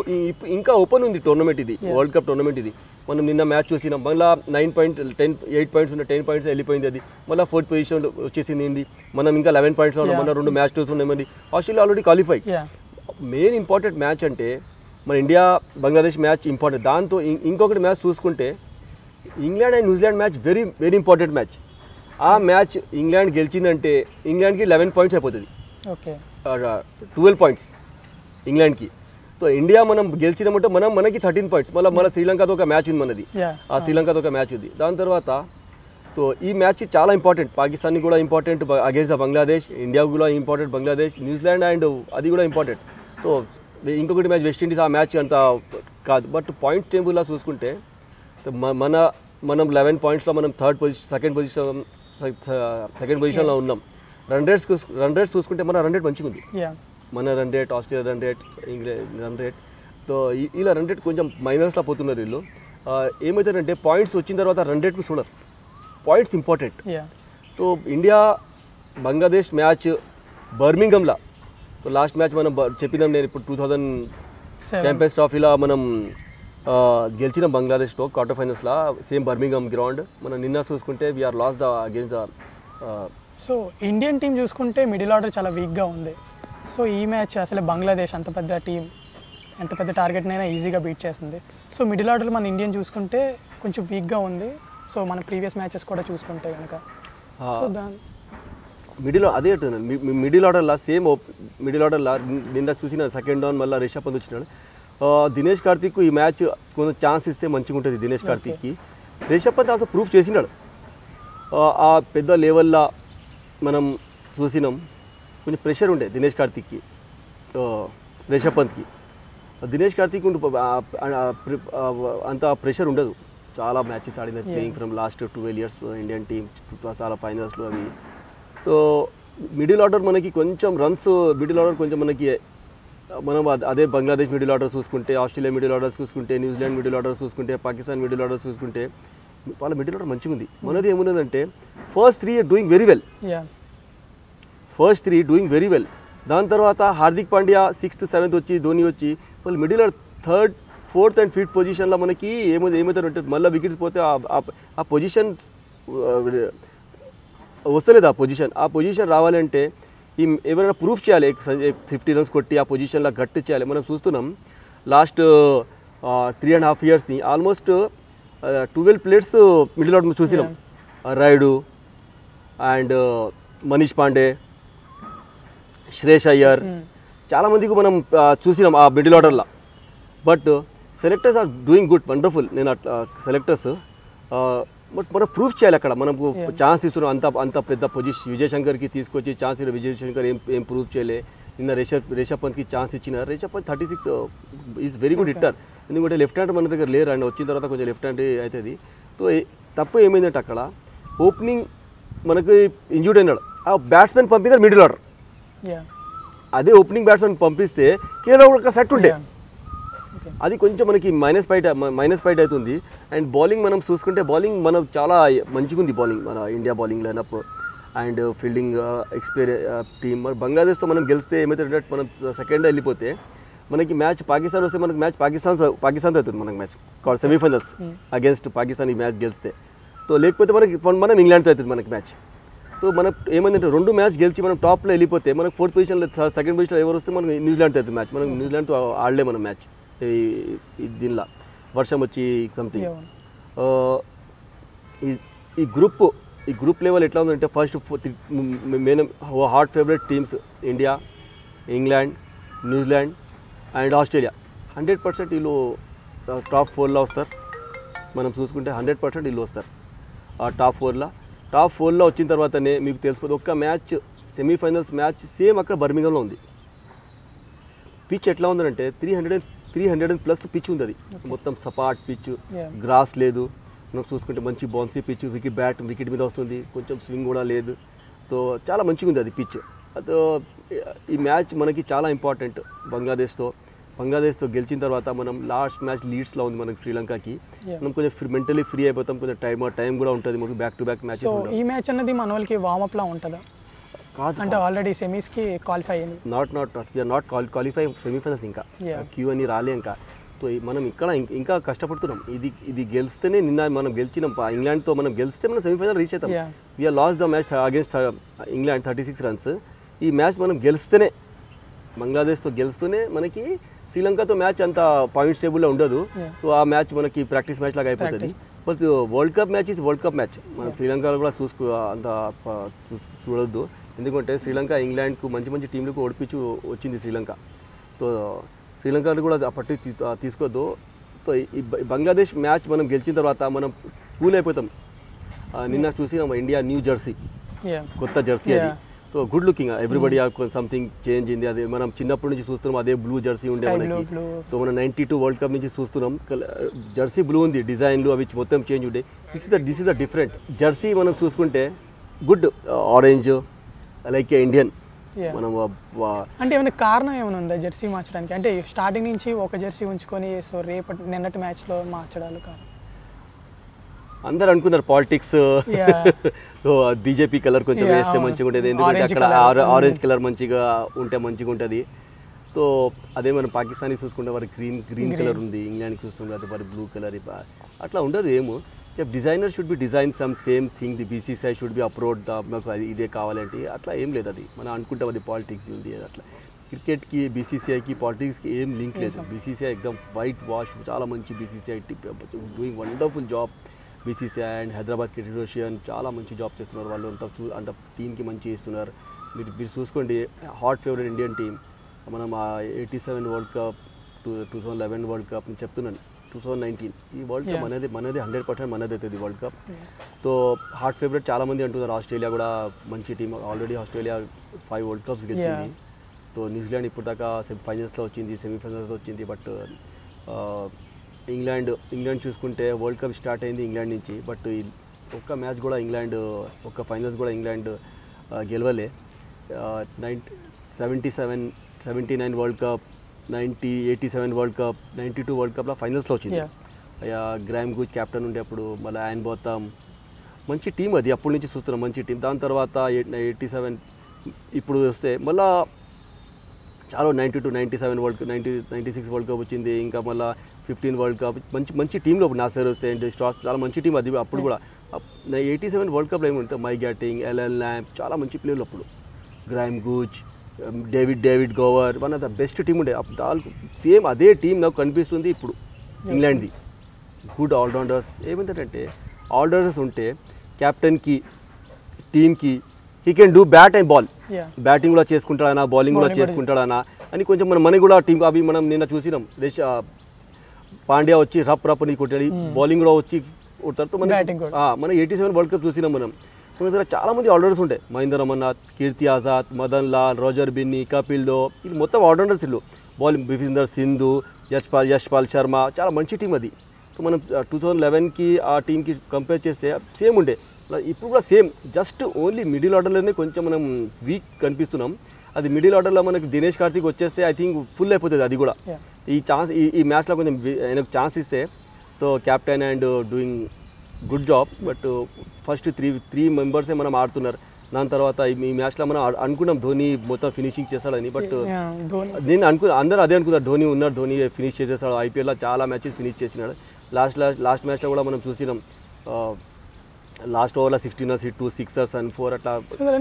ఇంకా ఓపెన్ ఉంది టోర్నమెంట్ ఇది వరల్డ్ కప్ టోర్నమెంట్ ఇది. మనం నిన్న మ్యాచ్ చూసినాం. మళ్ళీ nine point ten eight points ఉన్న టెన్ పాయింట్స్ వెళ్ళిపోయింది అది. మళ్ళీ ఫోర్త్ పొజిషన్ వచ్చేసింది ఏంది? మనం ఇంకా లెవెన్ పాయింట్స్ ఉన్నాం మన రెండు మ్యాచ్ చూస్తున్నాం మరి Australia already qualify main important match అంటే మన ఇండియా బంగ్లాదేశ్ మ్యాచ్ ఇంపార్టెంట్ దాంతో ఇంకొకటి మ్యాచ్ చూసుకుంటే England and New Zealand match very very important match ఆ మ్యాచ్ ఇంగ్లాండ్ గెలిచిందంటే ఇంగ్లాండ్కి లెవెన్ పాయింట్స్ అయిపోతుంది. ఓకే ట్వెల్వ్ పాయింట్స్ ఇంగ్లాండ్కి సో ఇండియా మనం గెలిచినామంటే మనం మనకి థర్టీన్ పాయింట్స్ మళ్ళీ మన శ్రీలంకతో ఒక మ్యాచ్ ఉంది మనది యా ఆ శ్రీలంకతో ఒక మ్యాచ్ ఉంది దాని తర్వాత సో ఈ మ్యాచ్ చాలా ఇంపార్టెంట్ పాకిస్తాన్కి కూడా ఇంపార్టెంట్ అగేన్స్ ద బంగ్లాదేశ్ ఇండియాకు కూడా ఇంపార్టెంట్ బంగ్లాదేశ్ న్యూజిలాండ్ అండ్ అది కూడా ఇంపార్టెంట్ సో ఇంకొకటి మ్యాచ్ వెస్టిండీస్ ఆ మ్యాచ్ అంత కాదు బట్ పాయింట్ టేబుల్లో చూసుకుంటే మ- మన మనం లెవెన్ పాయింట్స్లో మనం third position second position second పొజిషన్లో ఉన్నాం రన్ రేట్స్ రన్ రేట్స్ చూసుకుంటే మన రన్ రేట్ మంచిగా ఉంది మన run rate Australia run rate England run rate so ఇలా రన్ రేట్ కొంచెం మైనస్లో పోతున్నారు వీళ్ళు. ఆ, ఏమవుతారంటే పాయింట్స్ వచ్చిన తర్వాత రన్ రేట్కు చూడరు. Points important so India Bangladesh match బర్మింగంలా so last match మనం చెప్పినాం నేను ఇప్పుడు టూ థౌజండ్ ఛాంపియన్స్ ట్రోఫీలో మనం గెలిచిన బంగ్లాదేశ్లో క్వార్టర్ ఫైనల్స్లో సేమ్ బర్మింగం గ్రౌండ్ మనం నిన్న చూసుకుంటే we are lost the against the so Indian team చూసుకుంటే మిడిల్ ఆర్డర్ చాలా వీక్గా ఉంది. సో ఈ మ్యాచ్ అసలు బంగ్లాదేశ్ అంత పెద్ద టీం ఎంత పెద్ద టార్గెట్నైనా ఈజీగా బీట్ చేస్తుంది సో మిడిల్ ఆర్డర్ మన ఇండియన్ చూసుకుంటే కొంచెం వీక్గా ఉంది. సో మన ప్రీవియస్ మ్యాచెస్ కూడా చూసుకుంటే కనుక సో దాని మిడిల్ అదే మిడిల్ ఆర్డర్లా సేమ్ మిడిల్ ఆర్డర్లా నిన్న చూసిన సెకండ్ డౌన్ మళ్ళీ రిషబ్ పంత్ వచ్చినాడు. దినేష్ కార్తిక్ ఈ మ్యాచ్ కొంచెం ఛాన్స్ ఇస్తే మంచిగా ఉంటుంది దినేష్ కార్తిక్కి. రిషబ్ పంత్ అసలు ప్రూఫ్ చేసినాడు ఆ పెద్ద లెవెల్లో మనం చూసినాం. కొంచెం ప్రెషర్ ఉండే దినేష్ కార్తిక్కి. ఆ, రిషబ్ పంత్కి దినేష్ కార్తిక్ ఉండు ఆ- ఆ- ఆ- అంత ప్రెషర్ ఉండదు. చాలా మ్యాచెస్ ఆడిన playing from last twelve years Indian team చాలా ఫైనల్స్లో అవి. సో మిడిల్ ఆర్డర్ మనకి కొంచెం రన్స్ మిడిల్ ఆర్డర్ కొంచెం మనకి మనం అద- అదే బంగ్లాదేశ్ మిడిల్ ఆర్డర్ చూసుకుంటే ఆస్ట్రేలియా మిడిల్ ఆర్డర్ చూసుకుంటే న్యూజిలాండ్ మిడిల్ ఆర్డర్ చూసుకుంటే పాకిస్తాన్ మిడిల్ ఆర్డర్ చూసుకుంటే వాళ్ళ మిడిల్ ఆర్డర్ మంచిగా ఉంది మనది ఏమున్నదంటే first three doing very well first three doing very well దాని తర్వాత హార్దిక్ పాండ్యా సిక్స్త్ సెవెంత్ వచ్చి ధోని వచ్చి వాళ్ళు middle third fourth and fifth పొజిషన్లో మనకి ఏమో ఏమవుతారు అంటే మళ్ళీ వికెట్స్ పోతే ఆ- పొజిషన్ వస్తలేదు ఆ పొజిషన్ ఆ పొజిషన్ రావాలంటే ఈ ఎవరైనా ప్రూఫ్ చేయాలి ఫిఫ్టీ రన్స్ కొట్టి ఆ పొజిషన్లో గట్టి చేయాలి. మనం చూస్తున్నాం last three and half ఇయర్స్ని almost twelve players middle out చూసినాం. రైడు అండ్ మనీష్ పాండే శ్రేష్ అయ్యర్. చాలా మందికి మనం చూసినాం ఆ మిడిల్ ఆర్డర్లో but selectors are doing good wonderful నేను అట్లా సెలెక్టర్స్ బట్ మనం ప్రూఫ్ చేయాలి అక్కడ. మనకు ఛాన్స్ ఇస్తున్నాం అంత అంత పెద్ద పొజిషన్ విజయ్ శంకర్కి తీసుకొచ్చి ఛాన్స్ ఇవ్వరు విజయ్ శంకర్ ఏం ఏం ప్రూవ్ చేయలే. నిన్న రేషబ్ రేషబ్ పంత్కి ఛాన్స్ ఇచ్చిన. Rishabh Pant thirty six is very good hitter ఎందుకంటే లెఫ్ట్ హ్యాండ్ మన దగ్గర లేరు అండ్ వచ్చిన తర్వాత కొంచెం లెఫ్ట్ హ్యాండ్ అవుతుంది సో తప్పు ఏమైందంటే అక్కడ ఓపెనింగ్ మనకి ఇంజూర్డ్ అయినాడు. ఆ బ్యాట్స్మెన్ పంపినారు మిడిల్ ఆర్డర్ అదే ఓపెనింగ్ బ్యాట్స్మెన్ పంపిస్తే కేవలం ఒక సెట్ ఉండే. అది కొంచెం మనకి మైనస్ పాయింట్ మైనస్ పాయింట్ అవుతుంది. అండ్ బౌలింగ్ మనం చూసుకుంటే బౌలింగ్ మనం చాలా మంచిగా ఉంది బౌలింగ్ మన India bowling lineup and fielding experience team మరి బంగ్లాదేశ్తో మనం గెలిస్తే ఏమవుతుందంటే మనం సెకండ్ వెళ్ళిపోతే మనకి మ్యాచ్ పాకిస్తాన్ వస్తే మనకి మ్యాచ్ పాకిస్తాన్ పాకిస్తాన్తో అవుతుంది మనకి మ్యాచ్ సెమీఫైనల్స్ అగేన్స్ట్ పాకిస్తాన్ ఈ మ్యాచ్ గెలిస్తే సో లేకపోతే మనకి మనం ఇంగ్లాండ్తో అవుతుంది మనకి మ్యాచ్ సో మనం ఏమైందంటే రెండు మ్యాచ్ గెలిచి మనం టాప్లో వెళ్ళిపోతే మనకు ఫోర్త్ పొజిషన్లో సెకండ్ పొజిషన్లో ఎవరు వస్తే మనం న్యూజిలాండ్తో అవుతుంది మ్యాచ్ మనం న్యూజిలాండ్తో ఆడలే మనం మ్యాచ్ ఈ ఈ దీనిలో వర్షం వచ్చి సంథింగ్ Yeah. ఈ ఈ గ్రూప్ ఈ గ్రూప్ లెవెల్ ఎట్లా ఉందంటే first main hot favourite teams India England New Zealand and Australia. Hundred percent వీళ్ళు టాప్ ఫోర్లో వస్తారు. మనం చూసుకుంటే హండ్రెడ్ పర్సెంట్ వీళ్ళు వస్తారు. ఆ టాప్ ఫోర్లో. టాప్ ఫోర్లో వచ్చిన తర్వాతనే మీకు తెలిసిపోతే ఒక్క మ్యాచ్ సెమీఫైనల్స్ మ్యాచ్ సేమ్ అక్కడ బర్మింగంలో ఉంది. పిచ్ ఎట్లా ఉందంటే three hundred three hundred and plus pitch ఉంది అది. మొత్తం సపాట్ పిచ్. గ్రాస్ లేదు. మనం చూసుకుంటే మంచి bouncy pitch wicket bat wicket మీద వస్తుంది. కొంచెం స్వింగ్ కూడా లేదు. సో చాలా మంచిగా ఉంది అది పిచ్. అదో ఈ మ్యాచ్ మనకి చాలా ఇంపార్టెంట్ బంగ్లాదేశ్తో. బంగ్లాదేశ్తో గెలిచిన తర్వాత మనం లాస్ట్ మ్యాచ్ లీడ్స్లో ఉంది మనకి శ్రీలంకకి. మనం కొంచెం ఫ్రీ మెంటలీ ఫ్రీ అయిపోతాం కొంచెం టైం టైం కూడా ఉంటుంది మనకి back to back so matches ఈ మ్యాచ్ అన్నది మన వాళ్ళకి వార్మప్ లా ఉంటుందా? కాదు. అంటే ఆల్రెడీ సెమీస్కి క్వాలిఫై అయింది. Not not not we are not qualify semifinals ఇంకా. క్యూ అని రాలే ఇంకా. సో మనం ఇక్కడ ఇంకా కష్టపడుతున్నాం. ఇది ఇది గెలిస్తేనే నిన్న మనం గెలిచినాం. ఇంగ్లాండ్తో మనం గెలిస్తే మనం సెమీఫైనల్ రీచ్ అవుతాం. We are lost the match against England thirty six runs ఈ మ్యాచ్ మనం గెలిస్తేనే బంగ్లాదేశ్తో గెలుస్తూనే మనకి శ్రీలంకతో మ్యాచ్ అంత పాయింట్స్ టేబుల్లో ఉండదు. సో ఆ మ్యాచ్ మనకి ప్రాక్టీస్ మ్యాచ్ లాగా అయిపోతుంది. But World Cup match is World Cup match. మనం శ్రీలంకలో కూడా చూసుకో అంత చూడొద్దు. ఎందుకంటే శ్రీలంక ఇంగ్లాండ్కు మంచి మంచి టీంలకు ఓడిపించి వచ్చింది శ్రీలంక. సో శ్రీలంకను కూడా ఆ, తీసుకోవద్దు సో ఈ బంగ్లాదేశ్ మ్యాచ్ మనం గెలిచిన తర్వాత మనం కూల్ అయిపోతాం. నిన్న చూసినాం ఇండియా న్యూ జెర్సీ. కొత్త జెర్సీ అది. So good looking everybody something change అయింది అది మనం చిన్నప్పటి నుంచి చూస్తున్నాం అదే బ్లూ జెర్సీ ఉండే మనకి. సో మనం నైన్టీ టూ వరల్డ్ కప్ నుంచి చూస్తున్నాం జెర్సీ బ్లూ ఉంది డిజైన్లు అవి మొత్తం చేంజ్ ఉండే this is the this is the different jersey మనం చూసుకుంటే గుడ్ ఆరెంజ్ లైక్ ఇండియన్. మనం అంటే ఏమైనా కారణం ఏమైనా ఉందా జెర్సీ మార్చడానికి? అంటే స్టార్టింగ్ నుంచి ఒక జెర్సీ ఉంచుకొని సో రేపటి నిన్నటి మ్యాచ్లో మార్చడాలు కాదు. అందరు అనుకున్నారు పాలిటిక్స్ బీజేపీ కలర్ కొంచెం వేస్తే. మంచిగా ఉంటుంది ఎందుకంటే అక్కడ. ఆరెంజ్ కలర్ మంచిగా ఉంటే మంచిగా ఉంటుంది. సో అదే మనం పాకిస్తానీ చూసుకుంటే వారి గ్రీన్ గ్రీన్. కలర్ ఉంది ఇంగ్లాండ్కి చూసుకుంటే అది వారి బ్లూ కలర్ అట్లా ఉండదు ఏమో. Designer should be design some same thing the BCCI should be approved the మాకు అది ఇదే కావాలంటే అట్లా ఏం లేదు అది. మనం అనుకుంటాం అది పాలిటిక్స్ ఉంది అది అట్లా. క్రికెట్కి బీసీసీఐకి పాలిటిక్స్కి ఏం లింక్ లేదు. బీసీసీఐ ఎగ్దమ్ వైట్ వాష్ చాలా మంచి BCCI doing wonderful job BCCI and Hyderabad cricket association చాలా మంచి జాబ్ చేస్తున్నారు వాళ్ళు. అంతా చూ అంత టీంకి మంచి ఇస్తున్నారు మీరు మీరు చూసుకోండి హాట్ ఫేవరెట్ ఇండియన్ టీం మనం eighty seven World Cup two two thousand eleven World Cup నేను చెప్తున్నాను. టూ థౌజండ్ నైన్టీన్ ఈ వరల్డ్ కప్ Yeah. అనేది మనది హండ్రెడ్ పర్సెంట్ మనది అవుతుంది World Cup so hot favourite చాలా మంది అంటున్నారు. ఆస్ట్రేలియా కూడా మంచి team already Australia five World Cups గెలిచింది. సో న్యూజిలాండ్ ఇప్పుడు దాకా సెమీ ఫైనల్స్లో వచ్చింది సెమీఫైనల్స్లో వచ్చింది. బట్ ఇంగ్లాండ్ ఇంగ్లాండ్ చూసుకుంటే వరల్డ్ కప్ స్టార్ట్ అయింది ఇంగ్లాండ్ నుంచి. బట్ ఒక్క మ్యాచ్ కూడా ఇంగ్లాండ్ ఒక్క ఫైనల్స్ కూడా England గెలవలే. Nine seventy seven seventy nine World Cup ninety eighty seven World Cup ninety two World కప్లో ఫైనల్స్లో వచ్చింది. గ్రామ్ గూజ్ కెప్టెన్ ఉండే అప్పుడు మళ్ళీ ఆయన పోతాం. మంచి టీం అది అప్పటి నుంచి చూస్తున్నాం మంచి టీం. దాని తర్వాత ఎయిటీ సెవెన్ ఇప్పుడు వస్తే మళ్ళా చాలా ninety two ninety seven World Cup ninety ninety six World Cup వచ్చింది. ఇంకా మళ్ళీ ఫిఫ్టీన్ వరల్డ్ కప్. మంచి మంచి టీంలో నాసర్ సెయింట్ స్టార్స్ చాలా మంచి టీం అది అప్పుడు కూడా ఎయిటీ సెవెన్ వరల్డ్ కప్లో ఏముంటుంది మై గ్యాటింగ్ ఎల్ఎల్ ల్యాంప్ చాలా మంచి ప్లేయర్లు అప్పుడు. Graham Gooch David David Gower one of the best team ఉండే. సేమ్ అదే టీం నాకు కనిపిస్తుంది ఇప్పుడు ఇంగ్లాండ్ది గుడ్ ఆల్రౌండర్స్ ఏమైందంటే ఆల్రౌండర్స్ ఉంటే కెప్టెన్కి టీమ్కి he can do bat and ball. Batting కూడా చేసుకుంటాడనా బౌలింగ్ కూడా చేసుకుంటాడనా అని కొంచెం మన మనకి కూడా టీం అవి మనం నిన్న చూసినాం. పాండ్యా వచ్చి రప్ రప్ అని కొట్టాడు బౌలింగ్ కూడా వచ్చి కొడతారు. మన మన ఎయిటీ సెవెన్ వరల్డ్ కప్ చూసినాం మనం. మన దగ్గర చాలా మంది ఆల్రౌండర్స్ ఉంటాయి మహేందర్ అమర్నాథ్ కీర్తి ఆజాద్ మదన్ లాల్ రోజర్ బిన్ని కపిల్ దో ఇది మొత్తం ఆల్రౌండర్స్ ఇల్లు. బౌలింగ్ బిఫిందర్ సింధు యశ్పాల్ యశ్పాల్ శర్మ చాలా మంచి టీం అది. మనం టూ థౌజండ్ లెవెన్కి ఆ టీంకి కంపేర్ చేస్తే సేమ్ ఉండే. ఇప్పుడు కూడా సేమ్. జస్ట్ ఓన్లీ మిడిల్ ఆర్డర్లోనే కొంచెం మనం వీక్ కనిపిస్తున్నాం. అది మిడిల్ ఆర్డర్లో మనకి దినేష్ కార్తీక్ వచ్చేస్తే ఐ థింక్ ఫుల్ అయిపోతుంది అది కూడా. ఈ ఛాన్స్ ఈ ఈ మ్యాచ్లో కొంచెం ఆయనకు ఛాన్స్ ఇస్తే so captain and doing good job but first three three మెంబర్సే మనం ఆడుతున్నారు. దాని తర్వాత ఈ- మ్యాచ్లో మనం అనుకున్నాం ధోని మొత్తం ఫినిషింగ్ చేస్తాడని బట్ నేను అనుకు అందరూ అదే అనుకున్నారు ధోని ఉన్నాడు ధోని ఫినిష్ చేసేస్తాడు ఐపీఎల్లో చాలా మ్యాచెస్ ఫినిష్ చేసినాడు. లాస్ట్ లాస్ట్ లాస్ట్ మ్యాచ్లో కూడా మనం చూసినాం లాస్ట్ ఓవర్లో sixteen two sixers and four అట్లా.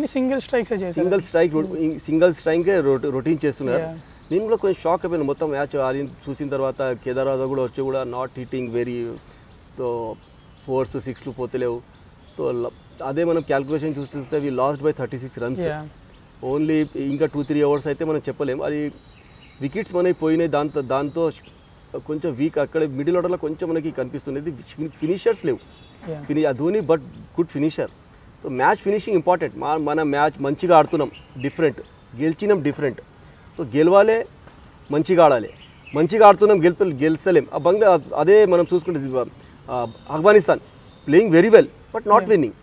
సింగిల్ స్ట్రైక్స్ చేశారు? సింగిల్ స్ట్రైక్ సింగిల్ స్ట్రైకే రొటీన్ చేస్తున్నారు. నేను కూడా కొంచెం షాక్ అయిపోయాను. మొత్తం మ్యాచ్ ఆడిన చూసిన తర్వాత కేదార్నాథ్ కూడా వచ్చి కూడా not hitting very so fours సిక్స్లు పోతలేవు. సో అదే మనం క్యాల్కులేషన్ చూస్తే we lost by thirty six runs. Only ఇంకా టూ త్రీ అవర్స్ అయితే మనం చెప్పలేం అది వికెట్స్ మనకి పోయినాయి. దాంతో దాంతో కొంచెం వీక్ అక్కడ మిడిల్ ఆర్డర్లో కొంచెం మనకి కనిపిస్తుంది ఫినిషర్స్ లేవు. ఫిని Dhoni but good finisher so match finishing important మా మన మ్యాచ్ మంచిగా ఆడుతున్నాం. డిఫరెంట్ గెలిచినాం డిఫరెంట్ సో గెలవాలి మంచిగా ఆడాలి. మంచిగా ఆడుతున్నాం గెలుపు గెలిచలేం. ఆ బంగ్లా అదే మనం చూసుకుంటే Afghanistan playing very well but not winning.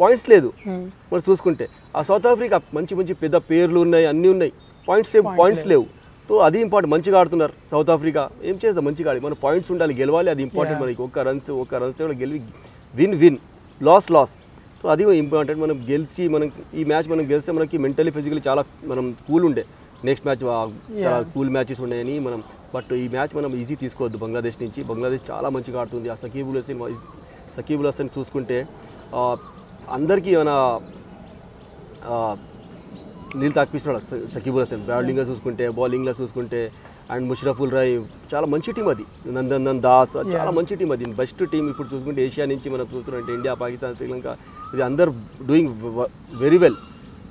Points లేదు. Hmm. మరి చూసుకుంటే ఆ సౌత్ ఆఫ్రికా మంచి మంచి పెద్ద పేర్లు ఉన్నాయి అన్నీ ఉన్నాయి. పాయింట్స్ లేవు పాయింట్స్ లేవు. సో అది ఇంపార్టెంట్ మంచిగా ఆడుతున్నారు సౌత్ ఆఫ్రికా. ఏం చేద్దాం మంచిగా ఆడి మన పాయింట్స్ ఉండాలి గెలవాలి అది ఇంపార్టెంట్. మనకి. ఒక్క రన్స్ ఒక్క రన్స్ కూడా గెలివి win win. Loss loss. So అది ఇంపార్టెంట్ మనం గెలిచి మనం ఈ మ్యాచ్ మనం గెలిస్తే మనకి మెంటలీ ఫిజికలీ చాలా మనం కూల్ ఉండే. Next match. కూల్ మ్యాచెస్ ఉన్నాయని మనం బట్ ఈ మ్యాచ్ మనం ఈజీ తీసుకోవద్దు బంగ్లాదేశ్ నుంచి. బంగ్లాదేశ్ చాలా మంచిగా ఆడుతుంది. ఆ సకీబుల్ హసన్ సకీబుల్ హసన్ చూసుకుంటే అందరికీ మన నీళ్ళు తాకిపిస్తున్నాడు సకీబుల్ హసన్ బ్యాటింగ్లో చూసుకుంటే బౌలింగ్లో చూసుకుంటే అండ్ ముషరఫుల్ రాయ్ చాలా మంచి టీం అది. నందన్ దాస్ చాలా. మంచి టీం అది. బెస్ట్ టీం ఇప్పుడు చూసుకుంటే ఏషియా నుంచి మనం చూస్తున్నాం ఇండియా పాకిస్తాన్ శ్రీలంక ఇది అందరు doing very well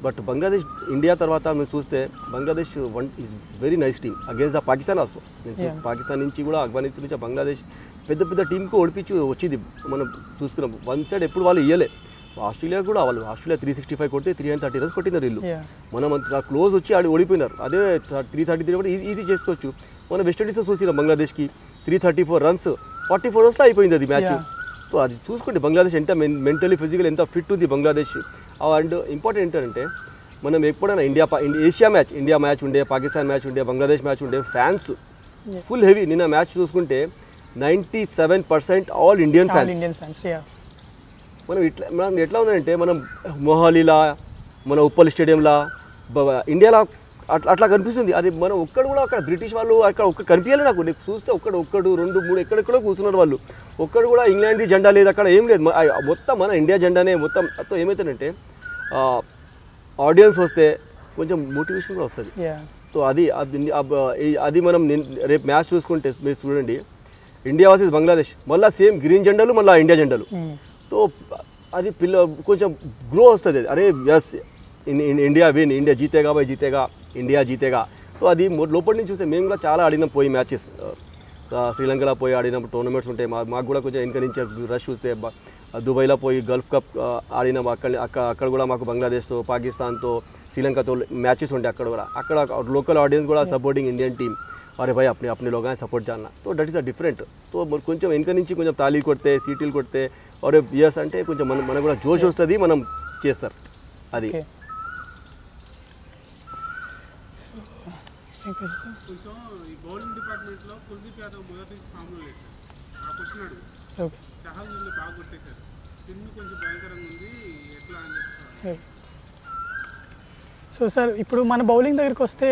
but Bangladesh India తర్వాత మేము చూస్తే Bangladesh one is very nice team against the Pakistan also. Pakistan నుంచి కూడా ఆఫ్ఘనిస్తాన్ నుంచి బంగ్లాదేశ్ పెద్ద పెద్ద టీంకి ఓడిపించి వచ్చింది. మనం చూసుకున్నాం. వన్ సైడ్ ఎప్పుడు వాళ్ళు ఇయ్యలే. ఆస్ట్రేలియా కూడా వాళ్ళు ఆస్ట్రేలియా త్రీ సిక్స్టీ ఫైవ్ కొడితే త్రీ హండ్రెడ్ థర్టీ రన్స్ కొట్టినారు వీళ్ళు. మనం అంత క్లోజ్ వచ్చి ఆడి ఓడిపోయినారు. అదే త్రీ థర్టీ త్రీ కూడా ఈజీ చేసుకోవచ్చు. మన వెస్ట్ ఇండీస్ చూసినాం బంగ్లాదేశ్కి. Three thirty four runs forty four రన్స్లో అయిపోయింది అది మ్యాచ్. సో అది చూసుకోండి బంగ్లాదేశ్ ఎంత మెంటలీ ఫిజికల్ ఎంత ఫిట్ ఉంది బంగ్లాదేశ్. అండ్ ఇంపార్టెంట్ ఏంటంటే మనం ఎప్పుడైనా India Asia match India match ఉండే పాకిస్తాన్ మ్యాచ్ ఉండే బంగ్లాదేశ్ మ్యాచ్ ఉండే ఫ్యాన్స్. Full heavy. నిన్న మ్యాచ్ చూసుకుంటే ninety seven percent all Indian fans. Indian fans yeah మనం ఇట్లా మనం ఎట్లా ఉందంటే మనం మొహాలీలా మన ఉప్పల్ స్టేడియంలా ఇండియాలో అట్లా అట్లా కనిపిస్తుంది. అది మనం ఒక్కడు కూడా అక్కడ బ్రిటిష్ వాళ్ళు అక్కడ ఒక్క కనిపించాలి నాకు. నీకు చూస్తే ఒక్కడు ఒక్కడు రెండు మూడు ఎక్కడెక్కడో కూర్చున్నారు వాళ్ళు. ఒక్కడు కూడా ఇంగ్లాండ్ జెండా లేదు అక్కడ ఏం లేదు. మొత్తం మన ఇండియా జెండానే మొత్తం. అతో ఏమవుతుందంటే ఆడియన్స్ వస్తే కొంచెం మోటివేషన్ కూడా వస్తుంది. సో అది అది మనం నిన్- రేపు మ్యాచ్ చూసుకుంటే మీరు చూడండి. India versus Bangladesh. మళ్ళీ సేమ్ గ్రీన్ జెండాలు మళ్ళీ ఇండియా జెండాలు. సో అది పిల్ల కొంచెం గ్రో వస్తుంది. అది అరే ఎస్ ఇండియా విన్ ఇండియా జీతేగా బాయ్ జీతేగా. ఇండియా జీతేగా సో అది మొ- లోపల నుంచి చూస్తే మేము కూడా చాలా ఆడినాం పోయి మ్యాచెస్ శ్రీలంకలో పోయి ఆడినప్పుడు టోర్నమెంట్స్ ఉంటాయి మా మాకు కూడా కొంచెం వెనక నుంచి రష్ చూస్తే బ- దుబాయ్లో పోయి గల్ఫ్ కప్ ఆ, ఆడినాం అక్కడ అక్కడ అక్కడ కూడా మాకు బంగ్లాదేశ్తో పాకిస్తాన్తో శ్రీలంకతో మ్యాచెస్ ఉంటాయి అక్కడ కూడా. అక్కడ లోకల్ ఆడియన్స్ కూడా సపోర్టింగ్ ఇండియన్ టీమ్ అరే భయ్ అప్నే అప్నే లోగా సపోర్ట్ చేయాలన్న. So that is a different so మరి కొంచెం వెనక నుంచి కొంచెం తాళీ కొడితే సీటీలు కొడితే అరే బియర్స్ అంటే కొంచెం మనం మనకు కూడా జోష్ వస్తుంది మనం చేస్తారు. అది ఓకే థ్యాంక్ యూ సార్ కొంచెం ఈ బౌలింగ్ డిపార్ట్మెంట్లో కుల్దీప్ యాదవ్ మొదటి నుంచి ఫామ్లో లేదు సార్ ఆ క్వశ్చన్ అడుగు ఓకే చహల్ వీళ్ళు బాగా కొట్టేశారు పిన్ను కొంచెం భయంకరంగా ఉంది ఎట్లా అని చెప్పి సో సార్ ఇప్పుడు మన బౌలింగ్ దగ్గరికి వస్తే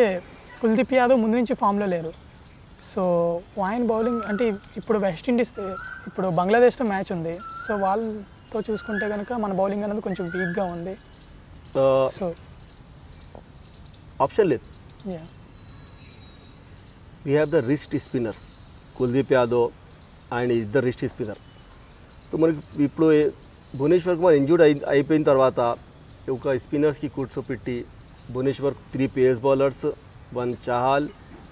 కుల్దీప్ యాదవ్ ముందు నుంచి ఫామ్లో లేరు. సో ఆయన బౌలింగ్ అంటే ఇప్పుడు వెస్ట్ ఇండీస్ ఇప్పుడు బంగ్లాదేశ్తో మ్యాచ్ ఉంది. సో వాళ్ళతో చూసుకుంటే కనుక మన బౌలింగ్ అనేది కొంచెం వీక్గా ఉంది. సో ఆప్షన్ లేదు. Yeah we have the wrist spinners Kuldeep Yadav and ఇద్దరు రిస్ట్ స్పిన్నర్ సో మనకి ఇప్పుడు ఏ- భువనేశ్వర్ కుమార్ ఇంజూర్డ్ అయి అయిపోయిన తర్వాత ఒక స్పిన్నర్స్కి కూర్చోపెట్టి Bhuvneshwar three pace bowlers one Chahal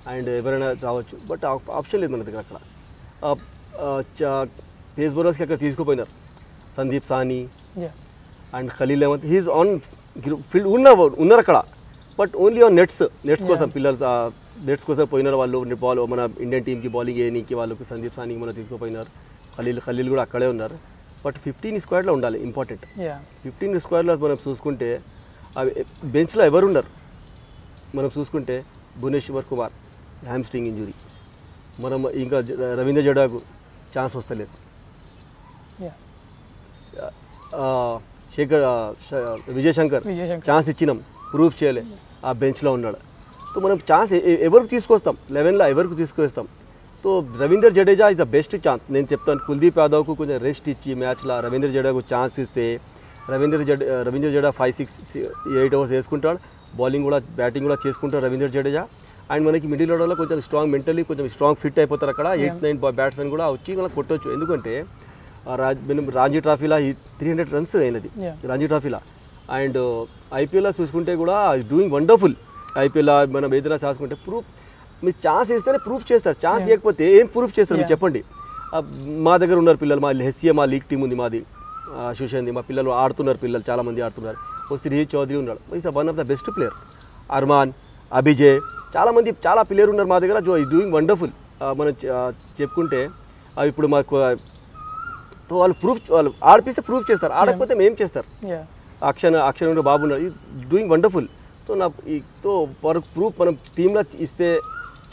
and ఎవరైనా రావచ్చు బట్ ఆప్షన్ లేదు మన దగ్గర అక్కడ పేస్ బౌలర్స్కి అక్కడ తీసుకుపోయినారు Sandeep Saini yeah and Khaleel Ahmed he's on field ఉన్న ఉన్నారు అక్కడ but only on nets nets కోసం పిల్లలు నెట్స్ కోసం పోయినారు వాళ్ళు బాల్ మన ఇండియన్ టీంకి బౌలింగ్ వేయనీకి వాళ్ళకు సందీప్ సానికి మనం తీసుకుపోయినారు ఖలీల్ ఖలీల్ కూడా అక్కడే ఉన్నారు బట్ ఫిఫ్టీన్ స్క్వాడ్లో ఉండాలి ఇంపార్టెంట్ యా ఫిఫ్టీన్ స్క్వేర్లో మనం చూసుకుంటే అవి బెంచ్లో ఎవరున్నారు మనం చూసుకుంటే భువనేశ్వర్ కుమార్ హ్యామ్స్ట్రింగ్ ఇంజురీ మనం ఇంకా జ- రవీంద్ర జడాకు ఛాన్స్ వస్తలేదు యా ఆ, శేఖర్ ఆ, శ- విజయ్ శంకర్ విజయ్ శంకర్. ఛాన్స్ ఇచ్చినాం ప్రూఫ్ చేయలే ఆ బెంచ్లో ఉన్నాడు. సో మనం ఛాన్స్ ఎవరికి తీసుకొస్తాం? లెవెన్లో ఎవరికి తీసుకొస్తాం? So Ravinder Jadeja is the best chance నేను చెప్తాను కుల్దీప్ యాదవ్కు కొంచెం రెస్ట్ ఇచ్చి మ్యాచ్లో రవీంద్ర జడేజాకు ఛాన్స్ ఇస్తే Ravindra జడే Ravindra Jadeja five six eight overs వేసుకుంటాడు. బౌలింగ్ కూడా బ్యాటింగ్ కూడా చేసుకుంటాడు రవీంద్ర జడేజా. అండ్ మనకి మిడిల్ ఆర్డర్లో కొంచెం స్ట్రాంగ్ మెంటలీ కొంచెం స్ట్రాంగ్ ఫిట్ అయిపోతారు అక్కడ. ఎయిట్ నైన్ బ్యాట్స్మెన్ కూడా వచ్చి మనకు కొట్టొచ్చు. ఎందుకంటే రాజ్ మనం రాంజీ ట్రాఫీలో త్రీ హండ్రెడ్ రన్స్ అయినది. రంజీ ట్రాఫీలో. అండ్ ఐపీఎల్లో చూసుకుంటే కూడా డూయింగ్ వండర్ఫుల్ ఐపీఎల్ మనం ఏదైనా చూసుకుంటే ప్రూఫ్ మీరు ఛాన్స్ ఇస్తేనే ప్రూఫ్ చేస్తారు. ఛాన్స్ ఇవ్వకపోతే ఏం ప్రూఫ్ చేస్తారు మీరు. చెప్పండి. మా దగ్గర ఉన్నారు పిల్లలు మా హెస్సీఏ మా లీగ్ టీం ఉంది మాది. సుశాంతి మా పిల్లలు ఆడుతున్నారు పిల్లలు చాలా మంది ఆడుతున్నారు. ఓ శ్రీ చౌదరి ఉన్నాడు. Is one of the best player Arman Abhijay చాలా మంది చాలా ప్లేయర్ ఉన్నారు మా దగ్గర. జో డూయింగ్ వండర్ఫుల్ మనం చెప్పుకుంటే ఇప్పుడు మాకు వాళ్ళు ప్రూఫ్ వాళ్ళు ఆడిపిస్తే ప్రూఫ్ చేస్తారు. ఆడకపోతే మేము చేస్తారు. యా అక్షణ అక్షణ ఉండే బాబు ఉన్నాడు డూయింగ్ వండర్ఫుల్ సో నా ఈ తో వాళ్ళకి ప్రూఫ్ మనం టీంలో ఇస్తే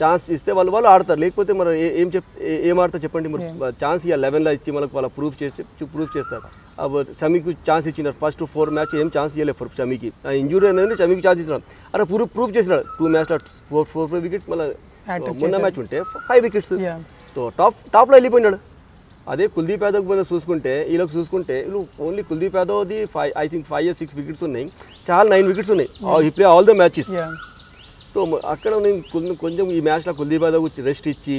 ఛాన్స్ ఇస్తే వాళ్ళు వాళ్ళు ఆడతారు లేకపోతే మరి ఏ- ఏం చెప్ ఏ- ఏం ఆడతారు చెప్పండి మరి ఛాన్స్ ఇవ్వాలి లెవెన్లో ఇచ్చి మనకు వాళ్ళ ప్రూఫ్ చేసి ప్రూఫ్ చేస్తారు అబ్బ షమీకి ఛాన్స్ ఇచ్చినారు ఫస్ట్ ఫోర్ మ్యాచ్ ఏం ఛాన్స్ ఇవ్వలేదు ఫర్ షమీకి ఇంజూరీ అనేది షమీకి ఛాన్స్ ఇచ్చినాడు అరే ప్రూఫ్ ప్రూఫ్ చేసినాడు టూ మ్యాచ్లో ఫోర్ ఫోర్ ఫోర్ వికెట్స్ మళ్ళీ Hat-trick మొన్న చేశాడు. మ్యాచ్ ఉంటే five wickets Yeah. So top టాప్లో వెళ్ళిపోయినాడు అదే కుల్దీప్ యాదవ్ పోయిన చూసుకుంటే వీళ్ళకి చూసుకుంటే వీళ్ళు only Kuldeep యాదవ్ది five I think five years six wickets ఉన్నాయి. చాలా నైన్ వికెట్స్ ఉన్నాయి. ఈ play all the matches so అక్కడ నేను కొంచెం ఈ మ్యాచ్లో కుల్దీప్ యాదవ్ రెస్ట్ ఇచ్చి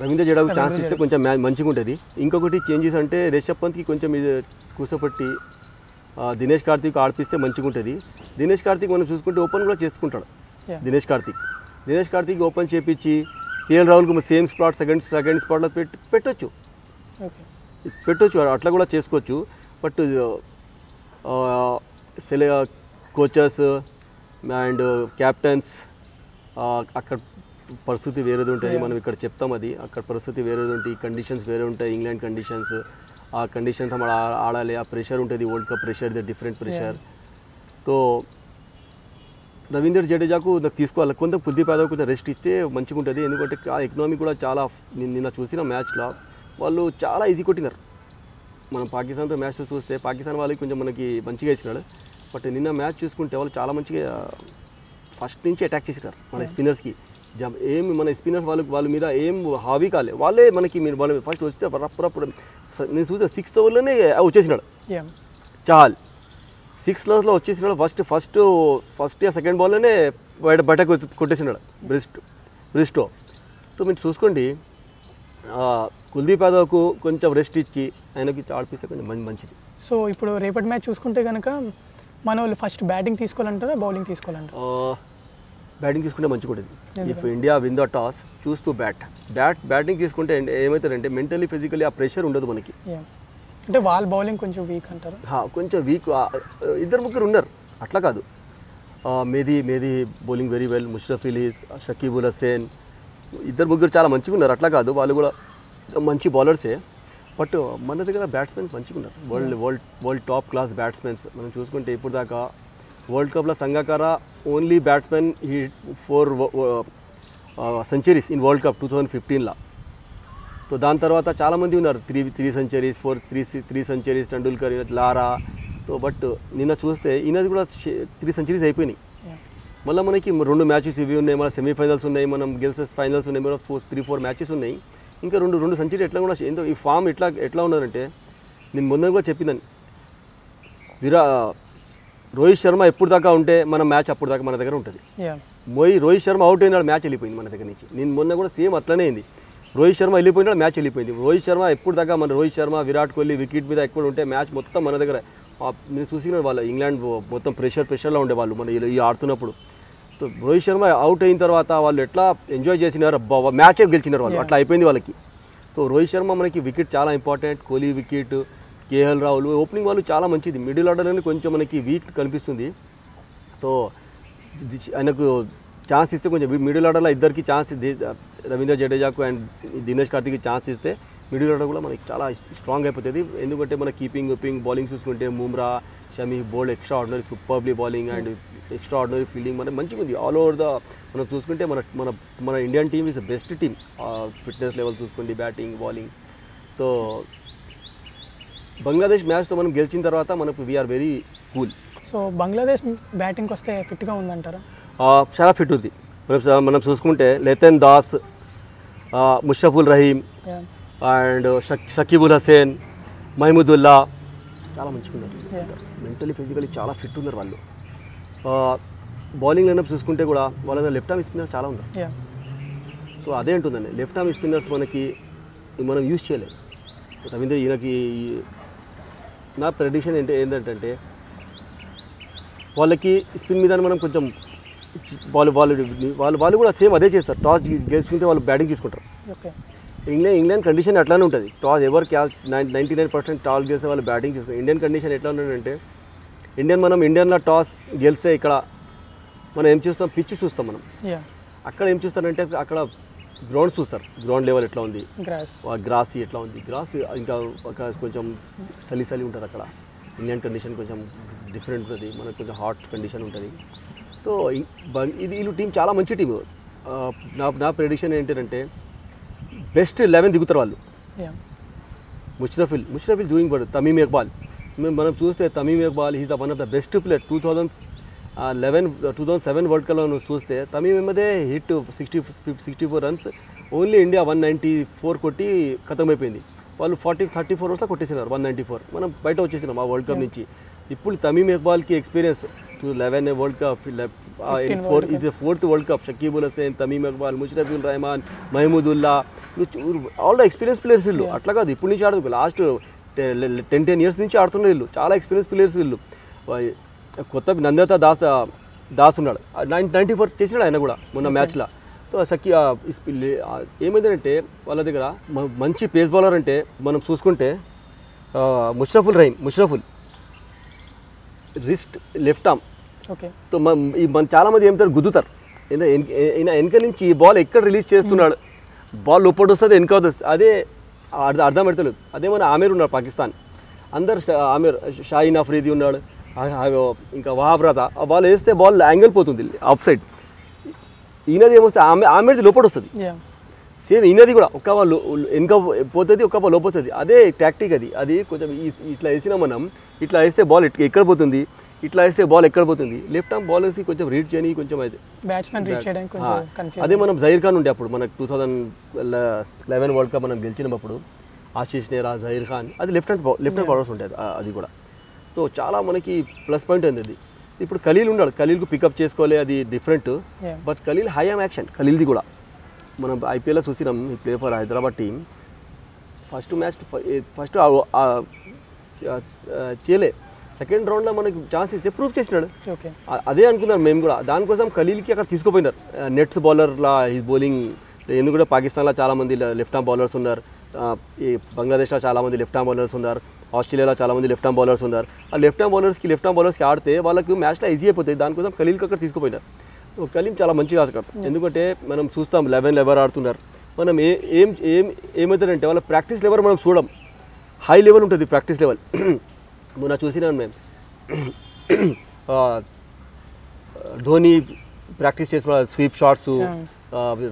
రవీంద్ర జడేజాకు ఛాన్స్ ఇస్తే కొంచెం మ్యా మంచిగా ఉంటుంది. ఇంకొకటి చేంజెస్ అంటే రిషబ్ పంత్కి కొంచెం ఇది కూసపట్టి ఆ, దినేష్ కార్తీక్ ఆడిపిస్తే మంచిగా ఉంటుంది. దినేష్ కార్తీక్ మనం చూసుకుంటే ఓపెన్ కూడా చేసుకుంటాడు. దినేష్ కార్తీక్. దినేష్ కార్తీక్ ఓపెన్ చేపించి కేఎల్ రాహుల్కి సేమ్ స్పాట్ సెకండ్ సెకండ్ స్పాట్లో పెట్టి పెట్టొచ్చు. పెట్టొచ్చు అట్లా కూడా చేసుకోవచ్చు. బట్ సెలే కోచెస్ అండ్ క్యాప్టెన్స్ అక్కడ పరిస్థితి వేరేది ఉంటుంది మనం ఇక్కడ చెప్తాం అది. అక్కడ పరిస్థితి వేరేది ఉంటుంది కండిషన్స్ వేరే ఉంటాయి. ఇంగ్లాండ్ కండిషన్స్ ఆ కండిషన్స్ మనం ఆడాలి. ఆ ప్రెషర్ ఉంటుంది. World cup pressure the different pressure so Ravinder జడేజాకు నాకు తీసుకోవాలి. కొంత యాదవ్ కొంచెం రెస్ట్ ఇస్తే మంచిగా ఉంటుంది ఎందుకంటే ఎకనామీ కూడా చాలా నిన్న చూసిన మ్యాచ్లో వాళ్ళు చాలా ఈజీ కొట్టినారు. మనం పాకిస్తాన్తో మ్యాచ్ చూస్తే పాకిస్తాన్ వాళ్ళకి కొంచెం మనకి మంచిగా ఇచ్చినాడు బట్ నిన్న మ్యాచ్ చూసుకుంటే వాళ్ళు చాలా మంచిగా ఫస్ట్ నుంచి అటాక్ చేసినారు మన స్పిన్నర్స్కి జం ఏం మన స్పిన్నర్స్ వాళ్ళకి వాళ్ళ మీద ఏం హావీ కాలే. వాళ్ళే మనకి మీరు వాళ్ళ ఫస్ట్ వస్తే రప్పురప్పుడు నేను చూస్తే సిక్స్త్ ఓవర్లోనే వచ్చేసినాడు చాల్ సిక్స్లో వచ్చేసినాడు ఫస్ట్ ఫస్ట్ ఫస్ట్ సెకండ్ బాల్లోనే బయట బయటకు కొట్టేసినాడు బ్రిస్ట్ బ్రిస్టో సో మీరు చూసుకోండి కుల్దీప్ యాదవ్కు కొంచెం రెస్ట్ ఇచ్చి ఆయనకి ఆడిపిస్తే కొంచెం మంచి మంచిది. సో ఇప్పుడు రేపటి మ్యాచ్ చూసుకుంటే కనుక మన వాళ్ళు ఫస్ట్ బ్యాటింగ్ తీసుకోవాలంటారా బౌలింగ్ తీసుకోవాలంటారా? బ్యాటింగ్ తీసుకుంటే మంచిగా ఉంటుంది. If India win the toss choose to bat bat batting తీసుకుంటే ఏమవుతారంటే మెంటలీ ఫిజికలీ ఆ ప్రెషర్ ఉండదు మనకి. అంటే వాళ్ళ బౌలింగ్ కొంచెం వీక్ అంటారు. కొంచెం వీక్ ఇద్దరు ముగ్గురు ఉన్నారు. అట్లా కాదు. Mehidy Mehidy bowling very well Musharraf Alice Shakibul Hasan ఇద్దరు ముగ్గురు చాలా మంచిగా ఉన్నారు. అట్లా కాదు వాళ్ళు కూడా మంచి బౌలర్సే బట్ మన దగ్గర బ్యాట్స్మెన్స్ మంచిగా ఉన్నారు. World world world top class batsmens మనం చూసుకుంటే ఇప్పుడు దాకా వరల్డ్ కప్లో సంగకార ఓన్లీ బ్యాట్స్మెన్ ఈ four centuries in world cup two thousand ఫిఫ్టీన్లో సో దాని తర్వాత చాలామంది ఉన్నారు. Three three centuries four three three centuries Tendulkar Lara. So but నిన్న చూస్తే ఈయనది కూడా త్రీ సెంచరీస్ అయిపోయినాయి. మళ్ళీ మనకి రెండు మ్యాచెస్ ఇవి ఉన్నాయి. మన సెమీఫైనల్స్ ఉన్నాయి. మనం గెలిసెస్ ఫైనల్స్ ఉన్నాయి. మన ఫోర్ త్రీ ఫోర్ మ్యాచెస్ ఉన్నాయి. ఇంకా రెండు రెండు సెంచరీ ఎట్లా కూడా ఏందో ఈ ఫామ్ ఎట్లా ఎట్లా ఉన్నదంటే నేను మొన్న కూడా చెప్పిందని విరా రోహిత్ శర్మ ఎప్పుడు దాకా ఉంటే మన మ్యాచ్ అప్పుడు దాకా మన దగ్గర ఉంటుంది. మోయి రోహిత్ శర్మ అవుట్ అయినాడు మ్యాచ్ వెళ్ళిపోయింది మన దగ్గర నుంచి. నేను మొన్న కూడా సేమ్ అట్లనే అయింది. రోహిత్ శర్మ వెళ్ళిపోయినాడు మ్యాచ్ వెళ్ళిపోయింది. రోహిత్ శర్మ ఎప్పుడు దాకా మన రోహిత్ శర్మ విరాట్ కోహ్లీ వికెట్ మీద ఎక్కువ ఉంటే మ్యాచ్ మొత్తం మన దగ్గర నేను మీరు చూసిన వాళ్ళు ఇంగ్లాండ్ మొత్తం ప్రెషర్ ప్రెషర్లో ఉండేవాళ్ళు మన ఈ- ఆడుతున్నప్పుడు. సో రోహిత్ శర్మ అవుట్ అయిన తర్వాత వాళ్ళు ఎట్లా ఎంజాయ్ చేసినారు? మ్యాచ్ గెలిచినారు వాళ్ళు? అట్లా అయిపోయింది వాళ్ళకి. సో రోహిత్ శర్మ మనకి వికెట్ చాలా important Kohli wicket KL Rahul opening వాళ్ళు చాలా మంచిది. మిడిల్ ఆర్డర్ కొంచెం మనకి వీక్ కనిపిస్తుంది. సో ఆయనకు ఛాన్స్ ఇస్తే కొంచెం మిడిల్ ఆర్డర్లో ఇద్దరికి ఛాన్స్ రవీంద్ర జడేజాకు అండ్ దినేష్ కార్తిక్కి ఛాన్స్ ఇస్తే మిడిల్ ఆర్డర్ కూడా మనకి చాలా స్ట్రాంగ్ అయిపోతుంది. ఎందుకంటే మన కీపింగ్ విపింగ్ బౌలింగ్ చూసుకుంటే Bumrah Shami bowled extraordinary superly bowling and extraordinary fielding మనకి మంచిగా ఉంది. ఆల్ ఓవర్ ద మనం చూసుకుంటే మన మన మన Indian team is best team fitness level చూసుకోండి బ్యాటింగ్ బౌలింగ్ సో బంగ్లాదేశ్ మ్యాచ్తో మనం గెలిచిన తర్వాత మనకు we are very cool so Bangladesh బ్యాటింగ్కి వస్తే ఫిట్గా ఉందంటారా? చాలా ఫిట్ ఉంది. మనం చూసుకుంటే లెతన్ దాస్ ముషఫుల్ రహీం Yeah. అండ్ షక్ షకీబుల్ హసేన్ మహమూదుల్లా చాలా మంచిగా ఉన్నారు. మెంటలీ ఫిజికలీ చాలా ఫిట్ ఉన్నారు వాళ్ళు. బౌలింగ్ లైనప్ చూసుకుంటే కూడా వాళ్ళ లెఫ్ట్ ఆర్మ్ స్పిన్నర్స్ చాలా ఉన్నారు. సో అదే ఉంటుందండి లెఫ్ట్ ఆర్మ్ స్పిన్నర్స్ మనకి మనం యూజ్ చేయలేము రవీంద్ర ఈయనకి నా ప్రెడిక్షన్ ఏంటి ఏంటంటే వాళ్ళకి స్పిన్ మీద మనం కొంచెం వాళ్ళు వాళ్ళు వాళ్ళు వాళ్ళు కూడా సేమ్ అదే చేస్తారు. టాస్ గెలుచుకుంటే వాళ్ళు బ్యాటింగ్ తీసుకుంటారు. ఇంగ్లాండ్ ఇంగ్లాండ్ కండిషన్ అట్లానే ఉంటుంది. టాస్ ఎవరు క్యా నైంటీ నైన్ పర్సెంట్ టాస్ గెలిస్తే వాళ్ళు బ్యాటింగ్ చేసుకుంటారు ఇండియన్ కండిషన్ ఎట్లా ఉందంటే ఇండియన్ మనం ఇండియన్లో టాస్ గెలిస్తే ఇక్కడ మనం ఏం చూస్తాం? పిచ్ చూస్తాం మనం. అక్కడ ఏం చూస్తారంటే అక్కడ గ్రౌండ్ చూస్తారు. గ్రౌండ్ లెవెల్ ఎట్లా ఉంది? గ్రాస్ గ్రాస్ ఎట్లా ఉంది? గ్రాస్ ఇంకా ఒక కొంచెం సలి సలి ఉంటుంది అక్కడ. ఇండియన్ కండిషన్ కొంచెం డిఫరెంట్ ఉంటుంది. మనకు కొంచెం హాట్ కండిషన్ ఉంటుంది. సో ఇ- బ- ఇది వీళ్ళు టీం చాలా మంచి టీం నా నా ప్రెడిక్షన్ ఏంటంటే బెస్ట్ లెవెన్ దిగుతారు వాళ్ళు. Yeah Mushfiqur Mushfiqur doing but Tamim Iqbal. మేము మనం చూస్తే Tamim Iqbal is the one of the best player two thousand eleven two thousand seven world కప్లో నువ్వు చూస్తే Tamim ఎమ్మదే hit sixty sixty four runs only India one ninety four కొట్టి ఖతం అయిపోయింది వాళ్ళు ఫార్టీ థర్టీ ఫోర్ అవర్స్లో కొట్టేసినారు వన్ నైంటీ ఫోర్ మనం బయట వచ్చేసినాం ఆ వరల్డ్ కప్ నుంచి. ఇప్పుడు Tamim ఇక్బాల్కి experience two eleven world cup four ఇది fourth world cup Shakibul Hussain Tamim Iqbal Mushfiqur Rahman Mahmudullah all experience players వీళ్ళు అట్లా కాదు ఇప్పుడు నుంచి ఆడదు లాస్ట్ టెన్ టెన్ ఇయర్స్ నుంచి ఆడుతున్నారు వీళ్ళు చాలా ఎక్స్పీరియన్స్ ప్లేయర్స్ వీళ్ళు కొత్త నందత దాస్ దాస్ ఉన్నాడు. నైన్ నైంటీ ఫోర్ చేసినాడు ఆయన కూడా మొన్న మ్యాచ్లో. సో ఏమైందంటే వాళ్ళ దగ్గర మంచి పేస్ బౌలర్ అంటే మనం చూసుకుంటే Mushfiqur Rahim Mushfiqur. Wrist left arm చాలా మంది ఏమిటారు గుద్దుతారు. ఈయన వెనక నుంచి ఈ బాల్ ఎక్కడ రిలీజ్ చేస్తున్నాడు? బాల్ లోపల వస్తుంది వెనక వస్తుంది. అదే అర్థం పెడతలేదు. అదే మన ఆమీర్ ఉన్నాడు పాకిస్తాన్. అందరు ఆమీర్ షాయిన్ అఫ్రీది ఉన్నాడు. ఇంకా వహాబ్ రాతా ఆ బాల్ వేస్తే బాల్ యాంగిల్ పోతుంది ఆఫ్ సైడ్ ఈయనది ఏమొస్తే ఆమె ఆమెది లోపల వస్తుంది. సేమ్ ఈయనది కూడా. ఒక్క వాళ్ళు వెనక పోతుంది ఒక్క లోపల వస్తుంది. అదే టాక్టిక్ అది. అది కొంచెం ఇట్లా వేసినా మనం. ఇట్లా వేస్తే బాల్ ఎక్కడ పోతుంది? ఇట్లా వేస్తే బాల్ ఎక్కడ పోతుంది లెఫ్ట్ ఆర్మ్ బౌలర్స్కి కొంచెం రీడ్ చేయని కొంచెం అది బ్యాట్స్మెన్ రీచ్ చేయడానికి కొంచెం అదే మనం జహీర్ ఖాన్ ఉండే అప్పుడు మనకు two thousand eleven world cup మనం గెలిచినప్పుడు ఆశీష్ నేరా జహీర్ ఖాన్ అది left hand left hand bowlers ఉంటాయి అది కూడా సో చాలా మనకి ప్లస్ పాయింట్ అయింది అది ఇప్పుడు ఖలీల్ ఉన్నాడు ఖలీల్కు పికప్ చేసుకోలే అది different. But Khaleel high arm action ఖలీల్ది కూడా మనం ఐపీఎల్లో చూసినాం ఈ play for Hyderabad team first match first చేయలే సెకండ్ రౌండ్లో మనకి ఛాన్స్ ఇస్తే ప్రూవ్ చేసినాడు. ఓకే అ- అదే అనుకున్నారు మేము కూడా. దానికోసం ఖలీల్కి అక్కడ తీసుకుపోయినారు. నెట్స్ బౌలర్లా ఈ బౌలింగ్ ఎందుకు కూడా పాకిస్తాన్లో చాలామంది లెఫ్ట్ ఆర్మ్ బౌలర్స్ ఉన్నారు. ఆ, ఈ బంగ్లాదేశ్లో చాలామంది లెఫ్ట్ ఆర్మ్ బౌలర్స్ ఉన్నారు. ఆస్ట్రేలియాలో చాలామంది లెఫ్ట్ ఆర్మ్ బౌలర్స్ ఉన్నారు. ఆ లెఫ్ట్ ఆర్మ్ బౌలర్స్కి లెఫ్ట్ ఆర్మ్ బౌలర్స్కి ఆడితే వాళ్ళకి మ్యాచ్లో ఈజీ అయిపోతుంది దానికోసం ఖలీల్కి అక్కడ తీసుకుపోయినారు. సో ఖలీల్ చాలా మంచిగా ఆడతాడు ఎందుకంటే మనం చూస్తాం లెవెన్ లెవెన్ ఆడుతున్నారు. మనం ఏ ఏం ఏం ఏమవుతుందంటే వాళ్ళ ప్రాక్టీస్ లెవెల్ మనం చూడం. హై లెవెల్ ఉంటుంది ప్రాక్టీస్ లెవెల్ మొన్న చూసినాను మేము. ధోని ప్రాక్టీస్ చేస్తున్న sweep shots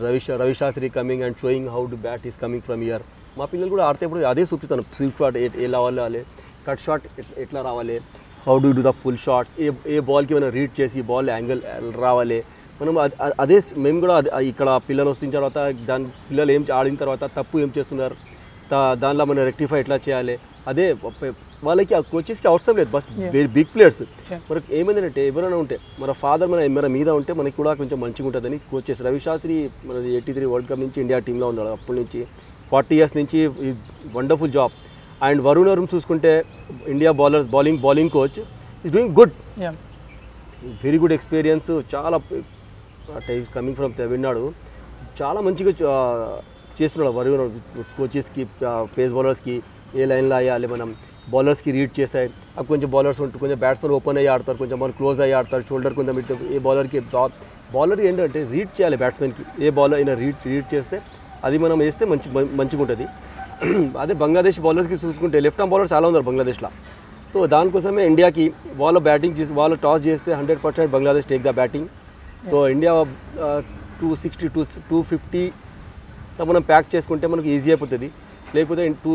Ravi Ravi Shastri coming and showing how to bat is coming from here మా పిల్లలు కూడా ఆడితే ఇప్పుడు అదే చూపిస్తాను స్వీప్ షాట్ ఎలా రావాలి కట్ షాట్ ఎట్లా రావాలి how do do the full shots a a బాల్కి మనం రీడ్ చేసి బాల్ యాంగిల్ రావాలి. మనం అద్- మేము కూడా ఇక్కడ పిల్లలు వస్తున్న తర్వాత దాని పిల్లలు ఏం ఆడిన తర్వాత తప్పు ఏం చేస్తున్నారు? దానిలో మనం రెక్టిఫై ఎట్లా చేయాలి? అదే వాళ్ళకి ఆ కోచెస్కి అవసరం లేదు. బస్ బిగ్ ప్లేయర్స్. మనకు ఏమైందంటే ఎవరైనా ఉంటే మన ఫాదర్ మన మన మీద ఉంటే మనకి కూడా కొంచెం మంచిగా ఉంటుందని కోచెస్ రవి శాస్త్రి మన ఎయిటీ త్రీ వరల్డ్ కప్ నుంచి ఇండియా టీంలో ఉన్నాడు. అప్పటి నుంచి ఫార్టీ ఇయర్స్ నుంచి wonderful job and Varun Varun చూసుకుంటే India bowlers bowling bowling coach is doing good very good experience చాలా టైప్స్ కమింగ్ ఫ్రమ్ తమిళనాడు చాలా మంచిగా చేస్తున్నాడు వరుణ్ కోచెస్కి పేస్ బౌలర్స్కి ఏ లైన్లో వేయాలి మనం? బౌలర్స్కి రీడ్ చేసాయి అవి కొంచెం బౌలర్స్ ఉంటే కొంచెం బ్యాట్స్మెన్ ఓపెన్ అయ్యి ఆడతారు కొంచెం మనం క్లోజ్ అయ్యి ఆడతారు షోల్డర్ కొంచెం ఇటు ఏ బౌలర్కి బౌలర్ ఏంటంటే రీడ్ చేయాలి బ్యాట్స్మెన్కి ఏ బౌలర్ అయినా రీడ్ రీడ్ చేస్తే అది మనం వేస్తే మంచి మంచిగా ఉంటుంది అదే బంగ్లాదేశ్ బౌలర్స్కి చూసుకుంటే లెఫ్ట్ ఆర్మ్ బౌలర్ చాలా ఉన్నారు బంగ్లాదేశ్లో సో దానికోసమే ఇండియాకి వాళ్ళు బ్యాటింగ్ చేసి వాళ్ళు టాస్ చేస్తే hundred percent Bangladesh take the batting so India two sixty two two fifty మనం ప్యాక్ చేసుకుంటే మనకు ఈజీ అయిపోతుంది లేకపోతే two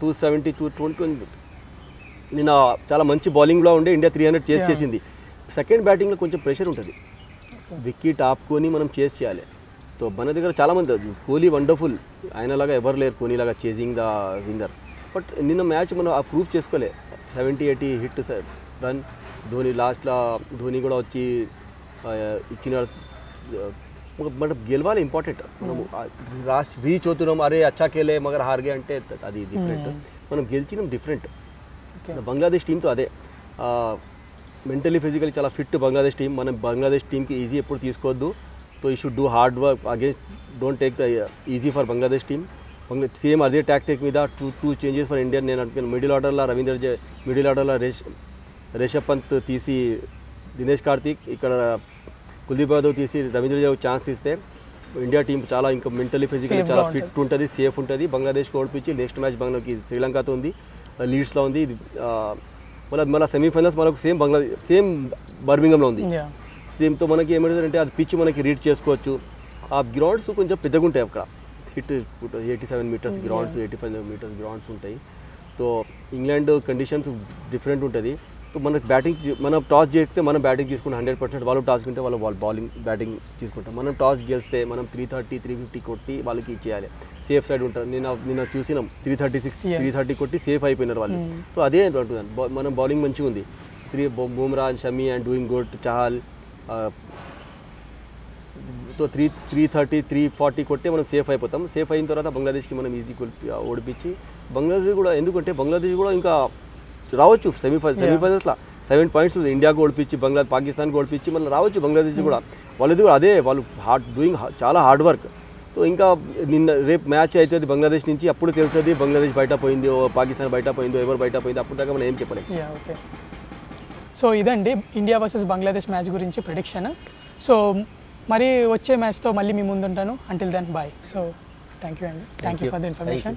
two seventy two twenty నిన్న చాలా మంచి బౌలింగ్లో ఉండే ఇండియా త్రీ హండ్రెడ్ చేసి. చేసింది. సెకండ్ బ్యాటింగ్లో కొంచెం ప్రెషర్ ఉంటుంది. వికెట్ ఆపుకొని మనం చేస్ చేయాలి. సో మన దగ్గర చాలా మంది కోహ్లీ వండర్ఫుల్ ఆయనలాగా ఎవరు లేరు కోహ్లీలాగా చేసింగ్ ద విన్నర్ బట్ నిన్న మ్యాచ్ మనం ఆ ప్రూఫ్ చేసుకోలే. Seventy eighty hit run Dhoni లాస్ట్లో ధోని కూడా వచ్చి ఇచ్చిన మన గెలవాలి ఇంపార్టెంట్ మనం లాస్ట్ రీచ్ అవుతున్నాం అరే అచ్చా కేలే మగర్ హార్గే అంటే అది డిఫరెంట్ మనం గెలిచినాం డిఫరెంట్ ఓకే బంగ్లాదేశ్ టీంతో అదే మెంటలీ ఫిజికలీ చాలా ఫిట్ బంగ్లాదేశ్ టీం మనం బంగ్లాదేశ్ టీంకి ఈజీ ఎప్పుడు తీసుకోవద్దు సో ఈ should do hard work against don't take the easy for Bangladesh team Bangla same అదే టాక్టిక్ మీద two two changes for India నేను అనుకున్నాను మిడిల్ ఆర్డర్లో రవీంద్ర జే మిడిల్ ఆర్డర్లో రేష్ రిషబ్ పంత్ తీసి దినేష్ కార్తీక్ ఇక్కడ కుల్దీప్ యాదవ్ తీసి రవీంద్ర జడేజాకు ఛాన్స్ ఇస్తే ఇండియా టీం చాలా ఇంకా మెంటలీ ఫిజికలీ చాలా ఫిట్ ఉంటుంది. సేఫ్ ఉంటుంది. బంగ్లాదేశ్కి ఓడిపించి నెక్స్ట్ మ్యాచ్ బంగ్లాకి శ్రీలంకతో ఉంది లీడ్స్లో ఉంది. ఇది మళ్ళీ మళ్ళీ సెమీఫైనల్స్ మనకు సేమ్ బంగ్లాదేశ్ సేమ్ బర్మింగంలో ఉంది. దీంతో మనకి ఏమవుతుందంటే అది పిచ్ మనకి రీడ్ చేసుకోవచ్చు. ఆ గ్రౌండ్స్ కొంచెం పెద్దగా ఉంటాయి అక్కడ. Hit eighty seven metres grounds eighty five metres grounds ఉంటాయి. సో ఇంగ్లాండ్ కండిషన్స్ డిఫరెంట్ ఉంటుంది. మనకి బ్యాటింగ్ మనం టాస్ చేస్తే మనం బ్యాటింగ్ తీసుకుంటాం హండ్రెడ్ పర్సెంట్ వాళ్ళు టాస్ కింటే వాళ్ళు వాళ్ళు బౌలింగ్ బ్యాటింగ్ తీసుకుంటాం. మనం టాస్ గెలిస్తే మనం త్రీ థర్టీ త్రీ ఫిఫ్టీ కొట్టి వాళ్ళకి ఇచ్చేయాలి. సేఫ్ సైడ్ ఉంటారు. నేను నిన్న చూసినాం three thirty six. Three thirty కొట్టి సేఫ్ అయిపోయినారు వాళ్ళు. Mm. సో అదే బౌ- మనం బౌలింగ్ మంచిగా ఉంది. Three Bumrah Shami and doing good Chahal so three three thirty three forty కొట్టే మనం సేఫ్ అయిపోతాం. సేఫ్ అయిన తర్వాత బంగ్లాదేశ్కి మనం ఈజీ కొలిపి ఓడిపించి బంగ్లాదేశ్ కూడా ఎందుకంటే బంగ్లాదేశ్ కూడా ఇంకా రావచ్చు. సెమీఫైనల్. సెమీఫైనల్స్లో సెవెన్ పాయింట్స్ ఇండియాకు ఓడిపించి బంగ్లా పాకిస్తాన్కి ఓడిపించి మళ్ళీ రావచ్చు బంగ్లాదేశ్ కూడా. వాళ్ళది కూడా అదే వాళ్ళు హార్డ్ డూయింగ్ చాలా హార్డ్ వర్క్. సో ఇంకా నిన్న రేపు మ్యాచ్ అవుతుంది బంగ్లాదేశ్ నుంచి. అప్పుడు తెలుస్తుంది బంగ్లాదేశ్ బయట పోయిందో పాకిస్తాన్ బయట పోయిందో ఎవరు బయట పోయిందో. అప్పుడు దాకా మనం ఏం చెప్పలేం. యా ఓకే సో ఇదండి ఇండియా వర్సెస్ బంగ్లాదేశ్ మ్యాచ్ గురించి ప్రిడిక్షన్ సో మరి వచ్చే మ్యాచ్తో మళ్ళీ మీ ముందుంటాను. Until then bye so thank you అండి thank you. For the. Information